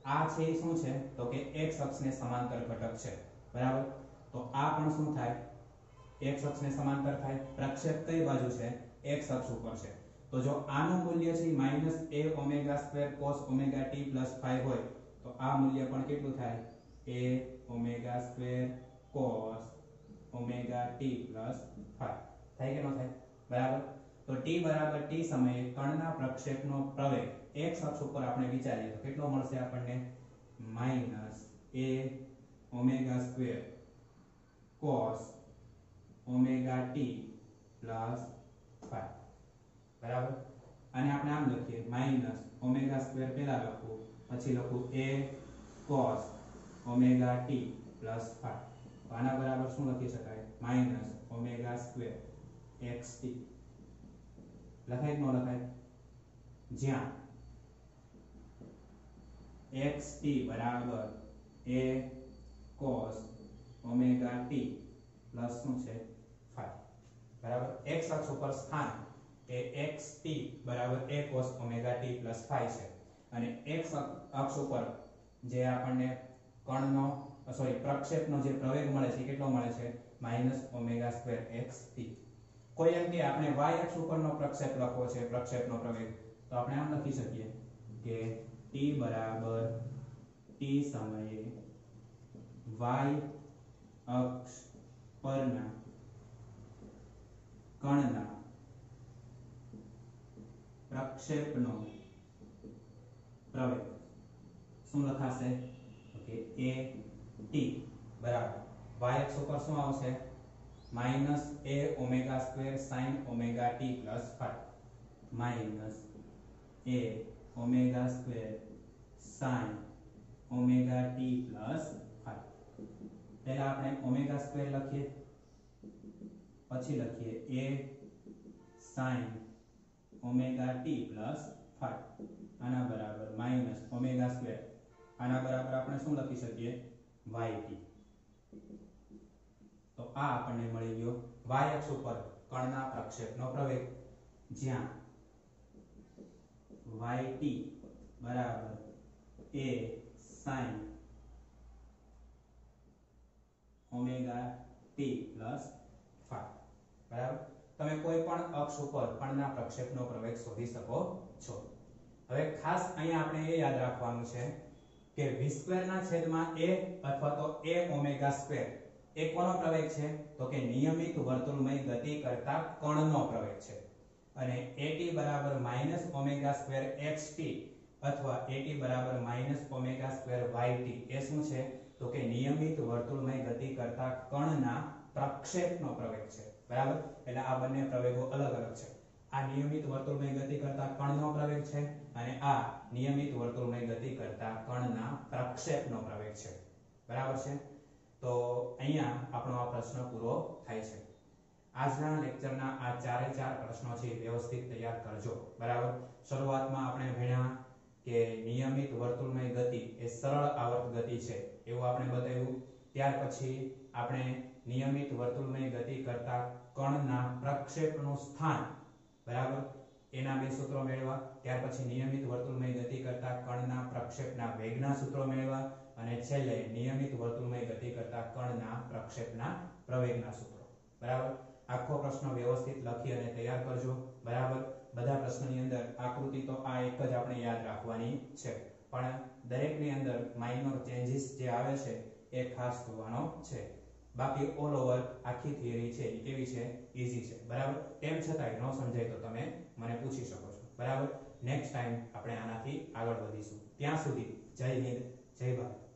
આ છે શું છે? તો કે x અક્ષને સમાંતર ઘટક છે. બરાબર? તો આ પણ શું થાય? X અક્ષને સમાંતર થાય. પ્રક્ષેપ કઈ બાજુ છે? X અક્ષ ઉપર છે. તો જો આનું મૂલ્ય છે a omega square cos omega t plus 5 હોય આ મૂલ્ય પણ કેટલું થાય? A omega square cos omega t plus 5 થાય કે ન થાય? બરાબર? તો t બરાબર t સમયે કણના પ્રક્ષેપનો પ્રવેગ x અક્ષ ઉપર આપણે વિચારીએ તો કેટલો મળશે આપણને? Minus a omega square cos omega t plus 5 બરાબર? અને આપણે આમ લખીએ, માઇનસ ઓમેગા સ્ક્વેર પહેલા લખવું. પછી લખું a cos omega t plus 5 તો આના બરાબર શું લખી શકાય માઇનસ ઓમેગા સ્ક્વેર xt લખાય કે ન લખાય જ્યાં xt બરાબર a cos omega t plus શું છે 5 બરાબર x અક્ષ ઉપર સ્થાન એ xt બરાબર a cos omega t plus 5 છે અને એક્સ અક્ષ ઉપર જે આપણને કણનો સોરી પ્રક્ષેપનો જે પ્રવેગ મળે છે કેટલો મળે છે? Minus omega square T. કોઈ એમ કે આપણે y અક્ષ ઉપરનો પ્રક્ષેપ લખવો છે, પ્રક્ષેપનો પ્રવેગ, તો આપણે આમ લખી શકીએ કે t બરાબર t સમયે y અક્ષ પરના કણના પ્રક્ષેપનો પ્રવેગ શું લખાશે? તો કે a t બરાબર. y અક્ષ ઉપર શું આવશે? Minus a omega square sin omega t plus 5 minus a omega square sin omega t plus 5 પહેલા આપણે ઓમેગા સ્ક્વેર લખીએ, પછી લખીએ a sin omega t plus 5 આના બરાબર, માઇનસ ઓમેગા સ્ક્વેર. આના બરાબર આપણે શું લખી શકીએ? yt તો આ આપણને મળી ગયો y અક્ષ ઉપર કણના પ્રક્ષેપનો પ્રવેગ. જ્યાં yt બરાબર a sin omega t plus phi બરાબર? તમે કોઈ પણ અક્ષ ઉપર કણના પ્રક્ષેપનો પ્રવેગ શોધી શકો છો. હવે ખાસ અહીંયા આપણે એ યાદ રાખવાનું છે કે v ના છેદમાં a અથવા તો a ઓમેગા સ્ક્વેર એ કોનો પ્રવેગ છે? તો કે નિયમિત વર્તુળમય ગતિ કરતા કણનો પ્રવેગ છે. અને at બરાબર માઇનસ ઓમેગા સ્ક્વેર xt અથવા at બરાબર માઇનસ ઓમેગા સ્ક્વેર yt એ શું છે? તો કે નિયમિત વર્તુળમય ગતિ કરતા કણના પ્રક્ષેપનો પ્રવેગ છે. બરાબર? એટલે આ બંને પ્રવેગો અલગ અલગ છે. આ નિયમિત વર્તુળમય ગતિ કરતા કણનો પ્રવેગ છે. અને આ નિયમિત વર્તુળમય ગતિ કરતા કણના પ્રક્ષેપનો પ્રવેગ છે. બરાબર છે? તો અહીંયા આપણો આ પ્રશ્ન પૂરો થાય છે. આજના લેક્ચરના આ ચારે ચાર પ્રશ્નો છે વ્યવસ્થિત તૈયાર કરજો. બરાબર? શરૂઆતમાં આપણે ભણ્યા કે નિયમિત વર્તુળમય ગતિ એ સરળ આવર્ત ગતિ છે. એવું આપણે બતાવ્યું. ત્યાર પછી આપણે નિયમિત વર્તુળમય ગતિ કરતા કણના પ્રક્ષેપનું સ્થાન. બરાબર? એના બે સૂત્રો મેળવવા ત્યાર પછી નિયમિત વર્તુળમય ગતિ કરતા કણના પ્રક્ષેપના વેગના સૂત્રો મેળવવા અને છેલ્લે નિયમિત વર્તુળમય ગતિ કરતા કણના પ્રક્ષેપના પ્રવેગના સૂત્રો. બરાબર? આખો પ્રશ્ન વ્યવસ્થિત લખી અને તૈયાર કરજો. બરાબર? બધા પ્રશ્નની અંદર આકૃતિ તો આ એક જ આપણે યાદ રાખવાની છે. પણ દરેકની અંદર માઇનોર ચેન્જીસ જે આવે છે એ ખાસ જોવાનો છે. બાકી ઓલ ઓવર આખી થિયરી છે એ કેવી છે? ઈઝી છે. બરાબર? તેમ છતાંય ન સમજાય તો તમે મને પૂછી શકો છો. બરાબર? નેક્સ્ટ ટાઈમ આપણે આનાથી આગળ વધીશું. ત્યાં સુધી જય હિન્દ, જય ભારત.